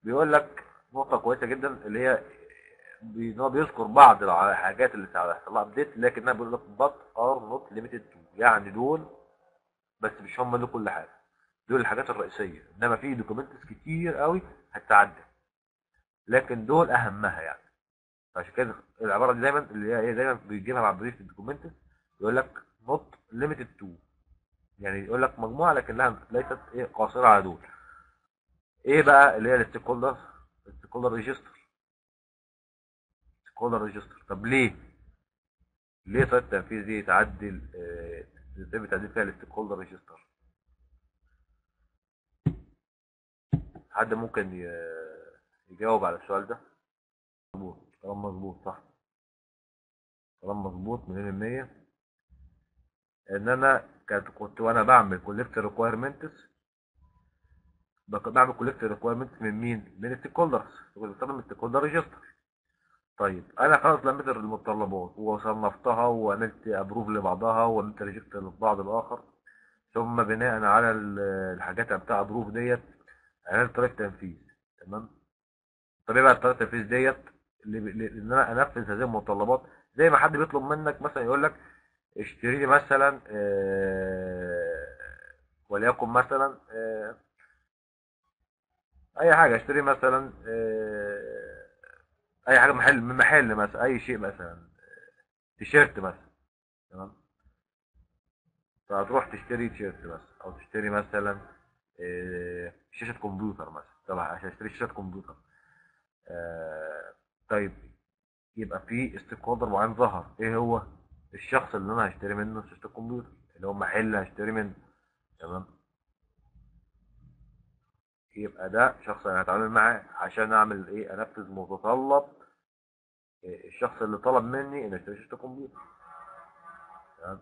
بيقول لك نقطة كويسة جدا اللي هي إن هو بيذكر بعض الحاجات اللي هيحصل لها update لكنها بيقول لك are not limited to يعني دول بس مش هم دول كل حاجة. دول الحاجات الرئيسية إنما في documents كتير قوي هتتعدل لكن دول أهمها يعني. عشان كده العبارة دي دايما اللي هي إيه دايما بيجيبها مع brief ال documents يقول لك not limited to يعني يقول لك مجموعة لكنها ليست إيه قاصرة على دول. إيه بقى اللي هي ال stakeholder ال stakeholder register. stakeholder register. طب ليه؟ ليه طريقة التنفيذ دي تعدل آه، يتم تعديل فيها ال stakeholder register؟ حد ممكن ي- يجاوب على السؤال ده؟ مظبوط. كلام مظبوط صح؟ كلام مظبوط مليون المية. إن أنا كنت كنت وأنا بعمل collect requirements بعمل collect requirements من مين؟ من ال stakeholders كنت بستخدم register طيب أنا خلاص لميت المتطلبات. وصنفتها وعملت approve لبعضها وعملت reject للبعض الآخر. ثم بناء على ال- الحاجات بتاع ابروف ديت عملت طريقه تنفيذ تمام؟ إيه بقى طريقه التنفيذ ديت إن أنا أنفذ هذه المتطلبات. زي ما حد بيطلب منك مثلا يقول لك اشتري لي مثلا آه، وليكن مثلا آه، أي حاجة. اشتري مثلا آه، أي حاجة محل من محل مثلا أي شيء مثلا تيشيرت مثلا. تمام؟ فهتروح تشتري تيشيرت مثلا أو تشتري مثلا شاشة كمبيوتر مثلا. طبعا عشان اشتري شاشة كمبيوتر. طيب يبقى في هولدر معين ظهر. إيه هو؟ الشخص اللي أنا هشتري منه شاشة الكمبيوتر اللي هو محل هشتري منه. تمام؟ يبقى ده شخص أنا هتعامل معاه عشان أعمل إيه؟ أنفذ متطلب إيه، الشخص اللي طلب مني ان اشتري شاشة كمبيوتر تمام؟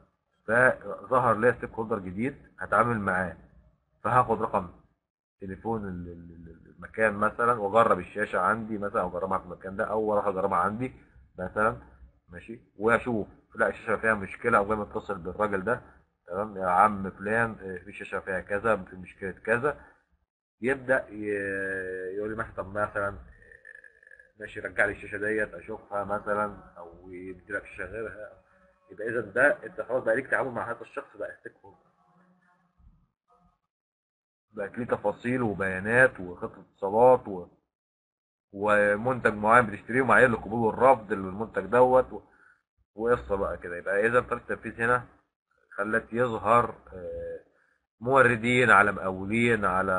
فظهر لي ستيك هولدر جديد هتعامل معاه. فهاخد رقم تليفون ال- ال- ال- المكان مثلا وأجرب الشاشة عندي مثلا أو أجربها في المكان ده أو أروح أجربها عندي مثلا. ماشي؟ واشوف لا الشاشة فيها مشكلة أو جاي متصل بالراجل ده. تمام؟ يا عم فلان إيه، في شاشة فيها كذا في مشكلة كذا. يبدأ يقول لي مثلا طب مثلا إيه، ماشي رجع لي الشاشة ديت أشوفها مثلا أو يدي لك شاشة غيرها. يبقى إذا ده أنت خلاص بقى ليك تعامل مع هذا الشخص بقى ستيك بقت ليه تفاصيل وبيانات وخطة اتصالات و... ومنتج معين بتشتريه ومعايير القبول والرفض للمنتج دوت. وقصة بقى كده. يبقى إذا طريقه التنفيذ هنا خلت يظهر آه، موردين على مقاولين على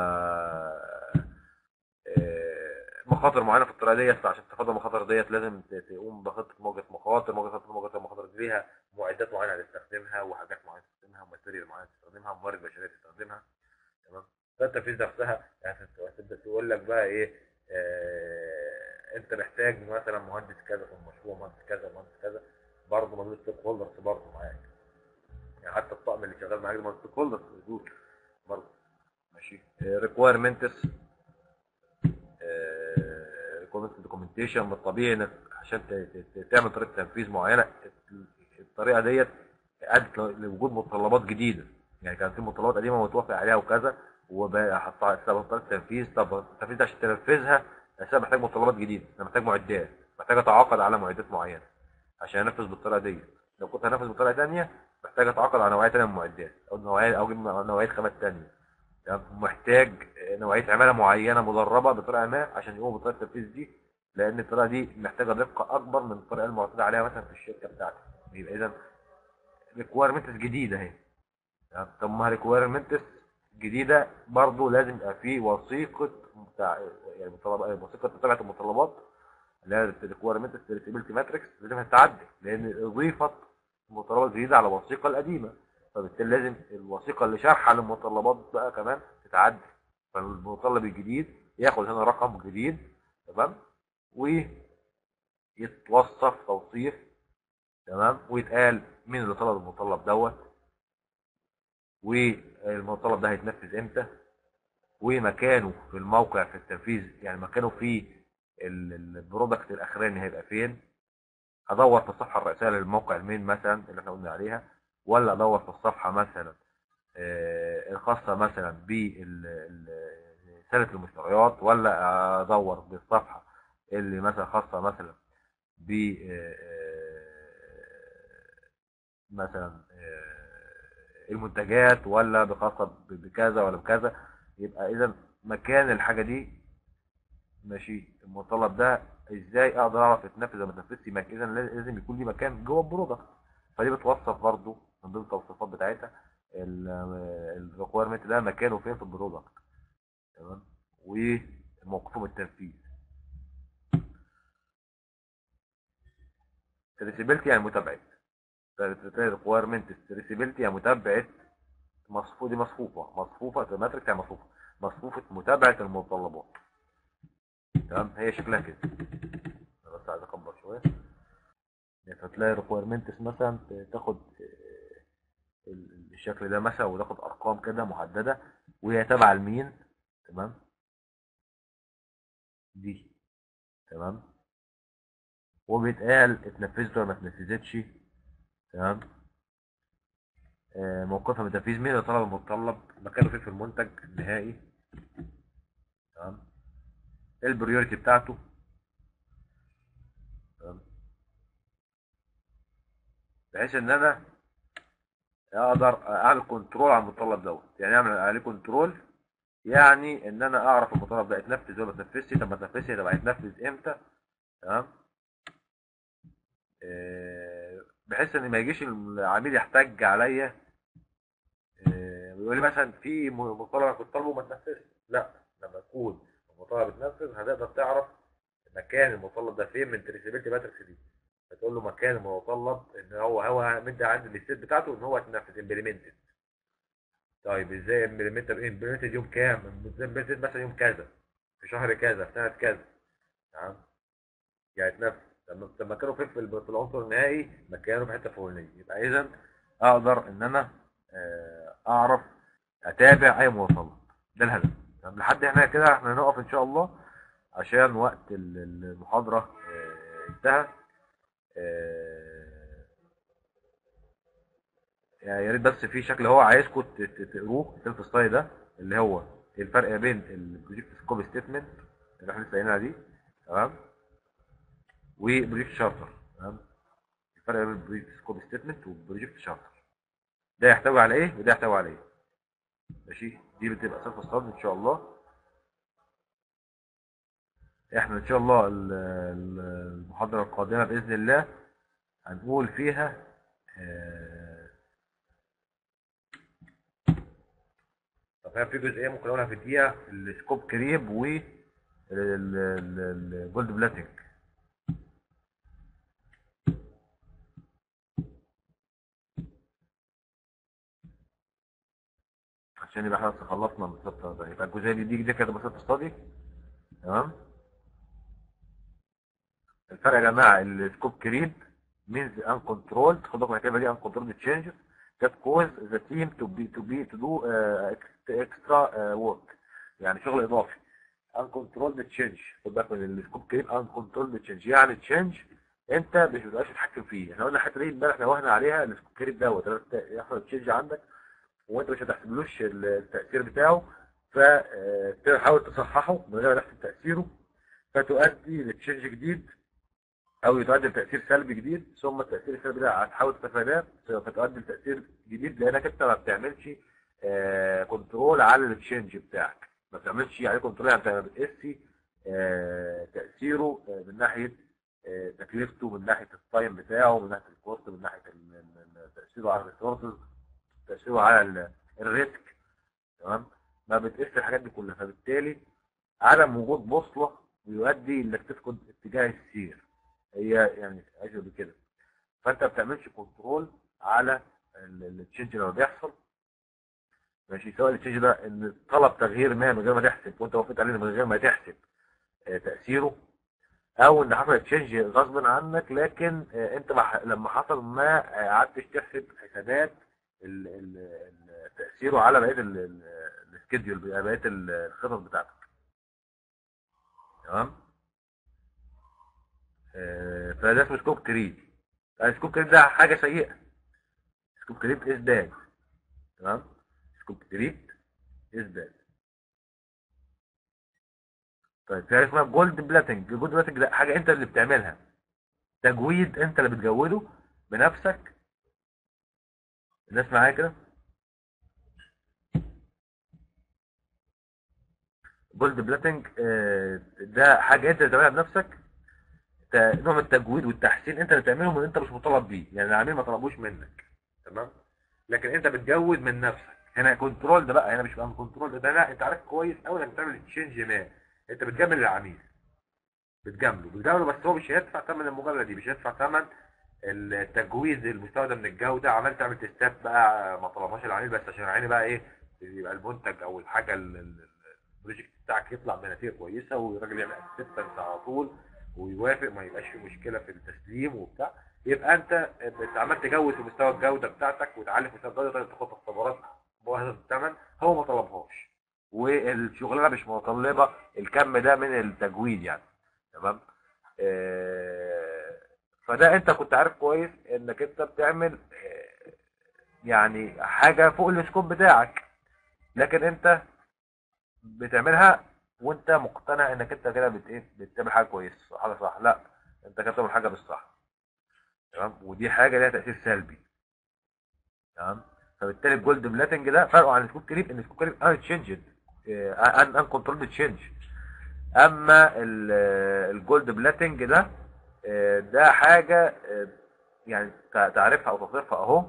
آه، مخاطر معينة في الطريقة ديت. فعشان تتفادى المخاطر ديت لازم تقوم بخطة مواجهه مخاطر مواجهه مواجهه المخاطر دي ليها معدات معينة هتستخدمها وحاجات معينة تستخدمها و material معينة تستخدمها وموارد بشرية تستخدمها تمام؟ فالتنفيذ نفسها يعني هتبدأ تقول لك بقى إيه انت محتاج مثلا مهندس كذا في المشروع مهندس كذا مهندس كذا برضه موجود stakeholders برضه معاك. يعني حتى الطقم اللي شغال معاك موجود stakeholders موجود برضه. ماشي؟ requirements requirement documentation من الطبيعي إنك عشان تعمل طريقة تنفيذ معينة الطريقة ديت ادت لوجود متطلبات جديدة. يعني كان في متطلبات قديمة متوافق عليها وكذا. وبقى حطها سبب طريقه تنفيذ طب التنفيذ ده عشان تنفذها أساسا محتاج متطلبات جديدة. أنا محتاج معدات. محتاج أتعاقد على معدات معينة عشان أنفذ بالطريقة دي لو كنت هنفذ بطريقة ثانية محتاج أتعاقد على نوعية ثانية من المعدات أو نوعيه أو نوعية خامات ثانية؟ محتاج نوعية عمالة معينة مدربة بطريقة ما عشان يقوموا بطريقة التنفيذ دي لأن الطريقة دي محتاجة دقة أكبر من الطريقة المعتاد عليها مثلا في الشركة بتاعتك. يبقى اذا requirements جديدة أهي؟ طب ما requirements جديدة برضه لازم يبقى في وثيقة بتاع يعني وثيقة متابعة المتطلبات اللي هي ال requirements traceability matrix لازم تتعدل لأن اضيفت متطلبات جديدة على الوثيقة القديمة. فبالتالي لازم الوثيقة اللي شارحة للمتطلبات بقى كمان تتعدل. فالمتطلب الجديد ياخد هنا رقم جديد تمام؟ ويتوصف توصيف تمام؟ ويتقال مين اللي طلب المتطلب دوت. والمتطلب ده هيتنفذ إمتى؟ ومكانه في الموقع في التنفيذ يعني مكانه في ال- ال- ال product الأخراني هيبقى فين؟ ادور في الصفحة الرئيسية للموقع ال main مثلا اللي إحنا قلنا عليها ولا أدور في الصفحة مثلا آه، الخاصة مثلا برساله المشتريات ولا أدور بالصفحه اللي مثلا خاصة مثلا ب آه، آه، مثلا المنتجات ولا بخاصة بكذا ولا بكذا يبقى إذا مكان الحاجة دي ماشي المتطلب ده إزاي أقدر أعرف أتنفذ ولا ما اتنفذش إذا لازم يكون لي مكان جوه ال product فدي بتوصف برضو من ضمن التوصيفات بتاعتها ال requirement ده مكانه فين في ال product تمام؟ وموقفه من التنفيذ. traceability يعني متابعة. requirement traceability يعني متابعة مصفوفه دي مصفوفة. مصفوفة matrix يعني مصفوفة. مصفوفة متابعة المتطلبات. تمام؟ هي شكلها كده. بس عايز أكبر شوية. يعني فتلاقي requirements مثلا تاخد آه، ال- الشكل ده مثلا وتاخد أرقام كده محددة وهي تابعه لمين تمام؟ دي. تمام؟ وبيتقال اتنفذت ولا ما اتنفذتش. تمام؟ آه، موقفها من التنفيذ مين طلب المتطلب مكانه فين في المنتج النهائي؟ تمام؟ إيه ال priority بتاعته؟ تمام؟ بحيث إن أنا أقدر أعمل control على المتطلب دوت. يعني أعمل عليه control يعني إن أنا أعرف المتطلب ده اتنفذ ولا ما اتنفذش. طب ما اتنفذش طب هيتنفذ إمتى؟ تمام؟ آه، بحيث إن ما يجيش العميل يحتج عليا آه، ويقول لي مثلا في م- مطالب أنا كنت طالبه وما اتنفذش لا لما تكون المطالب اتنفذ هتقدر تعرف مكان المطالب ده فين من traceability matrix دي. هتقول له مكان المطلب إن هو هو مدي عندي ال state بتاعته إن هو اتنفذ implemented طيب إزاي implemented implemented يوم كام؟ implemented مثلا يوم كذا في شهر كذا في سنة كذا. تمام؟ يعني اتنفذ لما لما كانوا في في في العنصر النهائي مكانه في حتة فلانيه يبقى اذا أقدر إن أنا آه، أعرف أتابع أي مواصلات. ده الهدف. طب لحد هنا كده إحنا هنقف إن شاء الله عشان وقت ال- ال- المحاضرة آه، انتهى. آه، يعني يا ريت بس في شكل هو عايزكم تقروه ال self study ده اللي هو الفرق بين ال project scope statement اللي إحنا لسه قايلينها دي. تمام؟ و project charter تمام؟ الفرق بين ال project scope statement وال project charter. ده يحتوي على إيه وده يحتوي على إيه؟ ماشي؟ دي بتبقى self study إن شاء الله. إحنا إن شاء الله ال- ال- المحاضرة القادمة بإذن الله هنقول فيها آه، طب هي في جزئية ممكن أقولها في دقيقه ال scope creep و ال gold plating عشان يبقى إحنا خلصنا بالظبط يبقى الجزئية دي دي كده ب self study تمام؟ الفرق يا جماعة ال scope creep means uncontrolled. خد بالك من الكلمة دي uncontrolled changes. That cause the team to be to be to do uh, extra uh, يعني شغل إضافي. Uncontrolled change. خد بالك من ال scope creep uncontrolled change. يعني change انت مش بتبقاش تتحكم فيه. إحنا قلنا الحتة دي امبارح نوهنا عليها ال scope creep دوت. يحصل change عندك وانت مش هتحسبلوش التأثير بتاعه فتحاول تصححه من غير ما تحسب تأثيره. فتؤدي ل change جديد أو يتؤدي لتأثير سلبي جديد ثم التأثير السلبي ده هتحاول تتفاداه فتؤدي لتأثير جديد لأنك أنت ما بتعملش آه، control على ال change بتاعك. ما بتعملش عليه control انت ما بتقيسش آه، تأثيره آه، من ناحية آه، تكلفته من ناحية ال time بتاعه من ناحية ال cost من ال- تأثيره على ال resources تأثيره على ال- ال risk تمام؟ ما بتقيس الحاجات دي كلها فبالتالي عدم وجود بوصلة بيؤدي إنك تفقد اتجاه السير. هي يعني عايزه بكده فأنت ما بتعملش control على ال change اللي بيحصل. ماشي؟ سواء ال change ده إن طلب تغيير ما من غير ما تحسب وأنت وافقت عليه من غير ما تحسب آه، تأثيره. أو إن حصل change غصب عنك لكن آه، أنت لما حصل ما آه، قعدتش تحسب حسابات تأثيره على بقية ال- ال- ال schedule بقية ال- الخطط بتاعتك. تمام؟ آه، فده اسمه scope creep ال scope creep ده حاجة سيئة. scope creep is bad تمام؟ scope creep is bad طيب في حاجة اسمها gold plating ال gold plating ده حاجة انت اللي بتعملها. تجويد انت اللي بتجوده بنفسك الناس معايا كده؟ gold plating آه، ده حاجة انت بتعملها بنفسك؟ نوع من التجويد والتحسين انت اللي بتعمله من انت مش مطالب بيه يعني العميل ما طلبوش منك تمام؟ لكن انت بتجود من نفسك. هنا control ده بقى هنا مش بقى control ده, ده لا انت عارف كويس قوي إنك بتعمل change ما. انت بتجامل العميل بتجامله بتجامله بس هو مش هيدفع ثمن المجاملة دي مش هيدفع ثمن التجويد المستوى ده من الجودة. عمال تعمل test ات بقى ما طلبهاش العميل بس عشان العميل بقى إيه يبقى المنتج أو الحاجة ال- ال- ال project بتاعك يطلع بنتيجة كويسة والراجل يعمل acceptance على طول ويوافق ما يبقاش في مشكلة في التسليم وبتاع. يبقى أنت عمال تجود في مستوى الجودة بتاعتك وتعلي في مستوى الجودة تاخد اختبارات بهذا الثمن هو ما طلبهاش والشغلانة مش متطلبة. الكم ده من التجويد يعني تمام؟ آه، فده انت كنت عارف كويس انك انت بتعمل يعني حاجة فوق السكوب بتاعك. لكن انت بتعملها وانت مقتنع انك انت كده إيه بتعمل حاجة كويسه حاجة صح. لا انت كده بتعمل حاجة بالصح تمام؟ ودي حاجة ليها تأثير سلبي. تمام؟ فبالتالي ال gold plating ده فرقه عن ال scope creep ان ال scope creep unchanged ان uncontrolled change أما ال- ال gold plating ده ده حاجة آه، يعني تع- تعرفها أو توصفها أهو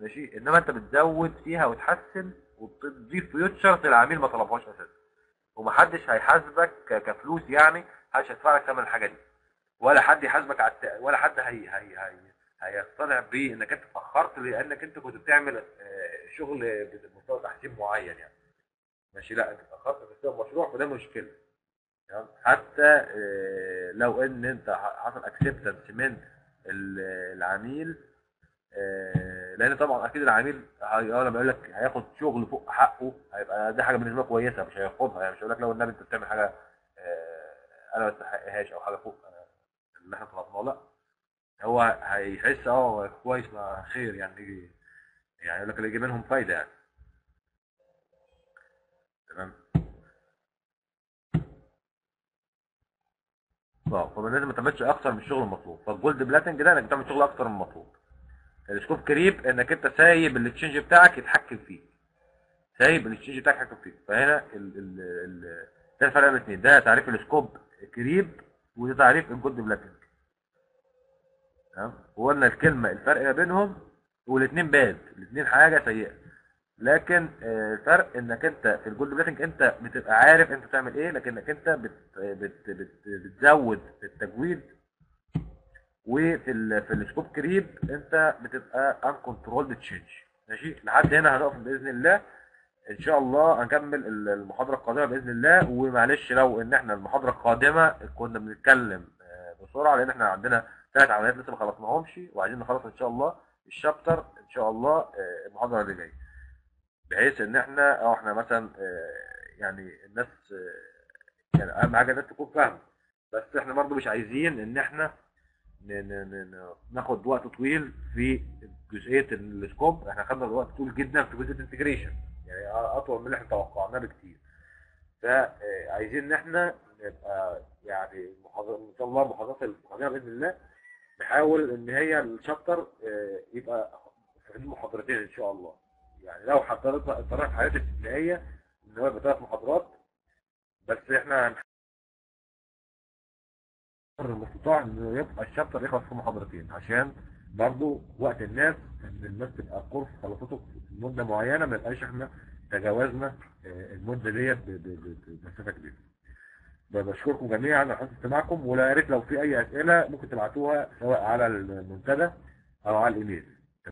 ماشي؟ إنما أنت بتزود فيها وتحسن وتضيف features العميل ما طلبهاش أساسا. ومحدش هيحاسبك كفلوس يعني محدش هيدفع لك ثمن الحاجة دي. ولا حد يحاسبك على الت... ولا حد هي هي هي هيقتنع بإنك أنت اتأخرت لأنك أنت كنت بتعمل آه، شغل بمستوى تحسين معين يعني. ماشي؟ لا أنت اتأخرت في المشروع فده مشكلة. حتى آه، لو إن أنت حصل اكسبتنس من ال- العميل آه، لأن طبعا أكيد العميل لما يقول لك هياخد شغل فوق حقه هيبقى دي حاجة بالنسبة له كويسة مش هياخدها يعني مش هيقول لك لو النبي أنت بتعمل حاجة آه، أنا ما استحقهاش أو حاجة فوق اللي إحنا طلبناه لا. هو هيحس آه كويس ما خير يعني يجي يعني يقول لك اللي يجي منهم فايدة يعني. تمام؟ آه فبالنسبه ما تعملش أكتر من الشغل المطلوب. فال gold plating ده إنك بتعمل شغل أكتر من المطلوب. ال scope creep إنك أنت سايب ال change بتاعك يتحكم فيك. سايب ال change بتاعك يتحكم فيك. فهنا ال ال ال ده الفرق بين الاثنين ده تعريف ال scope creep وده تعريف ال gold plating تمام؟ وقلنا الكلمة الفرق ما بينهم والاثنين bad الاثنين حاجة سيئة. لكن آه، الفرق إنك أنت في ال gold plating أنت بتبقى عارف أنت بتعمل إيه لكنك أنت بت بت بت بتزود التجويد وفي في ال scope creep أنت بتبقى uncontrolled change ماشي؟ لحد هنا هنقف بإذن الله. إن شاء الله هنكمل ال- المحاضرة القادمة بإذن الله. ومعلش لو إن إحنا المحاضرة القادمة كنا بنتكلم آه، بسرعة لأن إحنا عندنا ثلاث عمليات لسه ما خلصناهمش وعايزين نخلص إن شاء الله الشابتر إن شاء الله آه، المحاضرة اللي جاية. بحيث إن إحنا آه إحنا مثلا آه، يعني الناس آه، يعني أهم حاجة الناس تكون فاهمة. بس إحنا برضو مش عايزين إن إحنا ناخد وقت طويل في جزئية ال scope. إحنا خدنا وقت طويل جدا في جزئية ال integration. يعني أطول من اللي إحنا توقعناه بكتير. فعايزين إن إحنا نبقى يعني إن شاء الله المحاضرات القادمه بإذن الله. نحاول إن هي ال chapter آه، يبقى في محاضرتين إن شاء الله. يعني لو حضرتك اضطريت في حالات استثنائيه إن هو يبقى ثلاث محاضرات بس إحنا هنحاول المستطاع انه يبقى الشابتر يخلص في محاضرتين عشان برضو وقت الناس إن الناس تبقى الكورس خلصته في مدة معينة ما يبقاش إحنا تجاوزنا آه، المدة ديت بمسافة كبيرة. بشكركم جميعا على حسن استماعكم يا ريت لو في أي أسئلة ممكن تبعتوها سواء على المنتدى أو على الإيميل.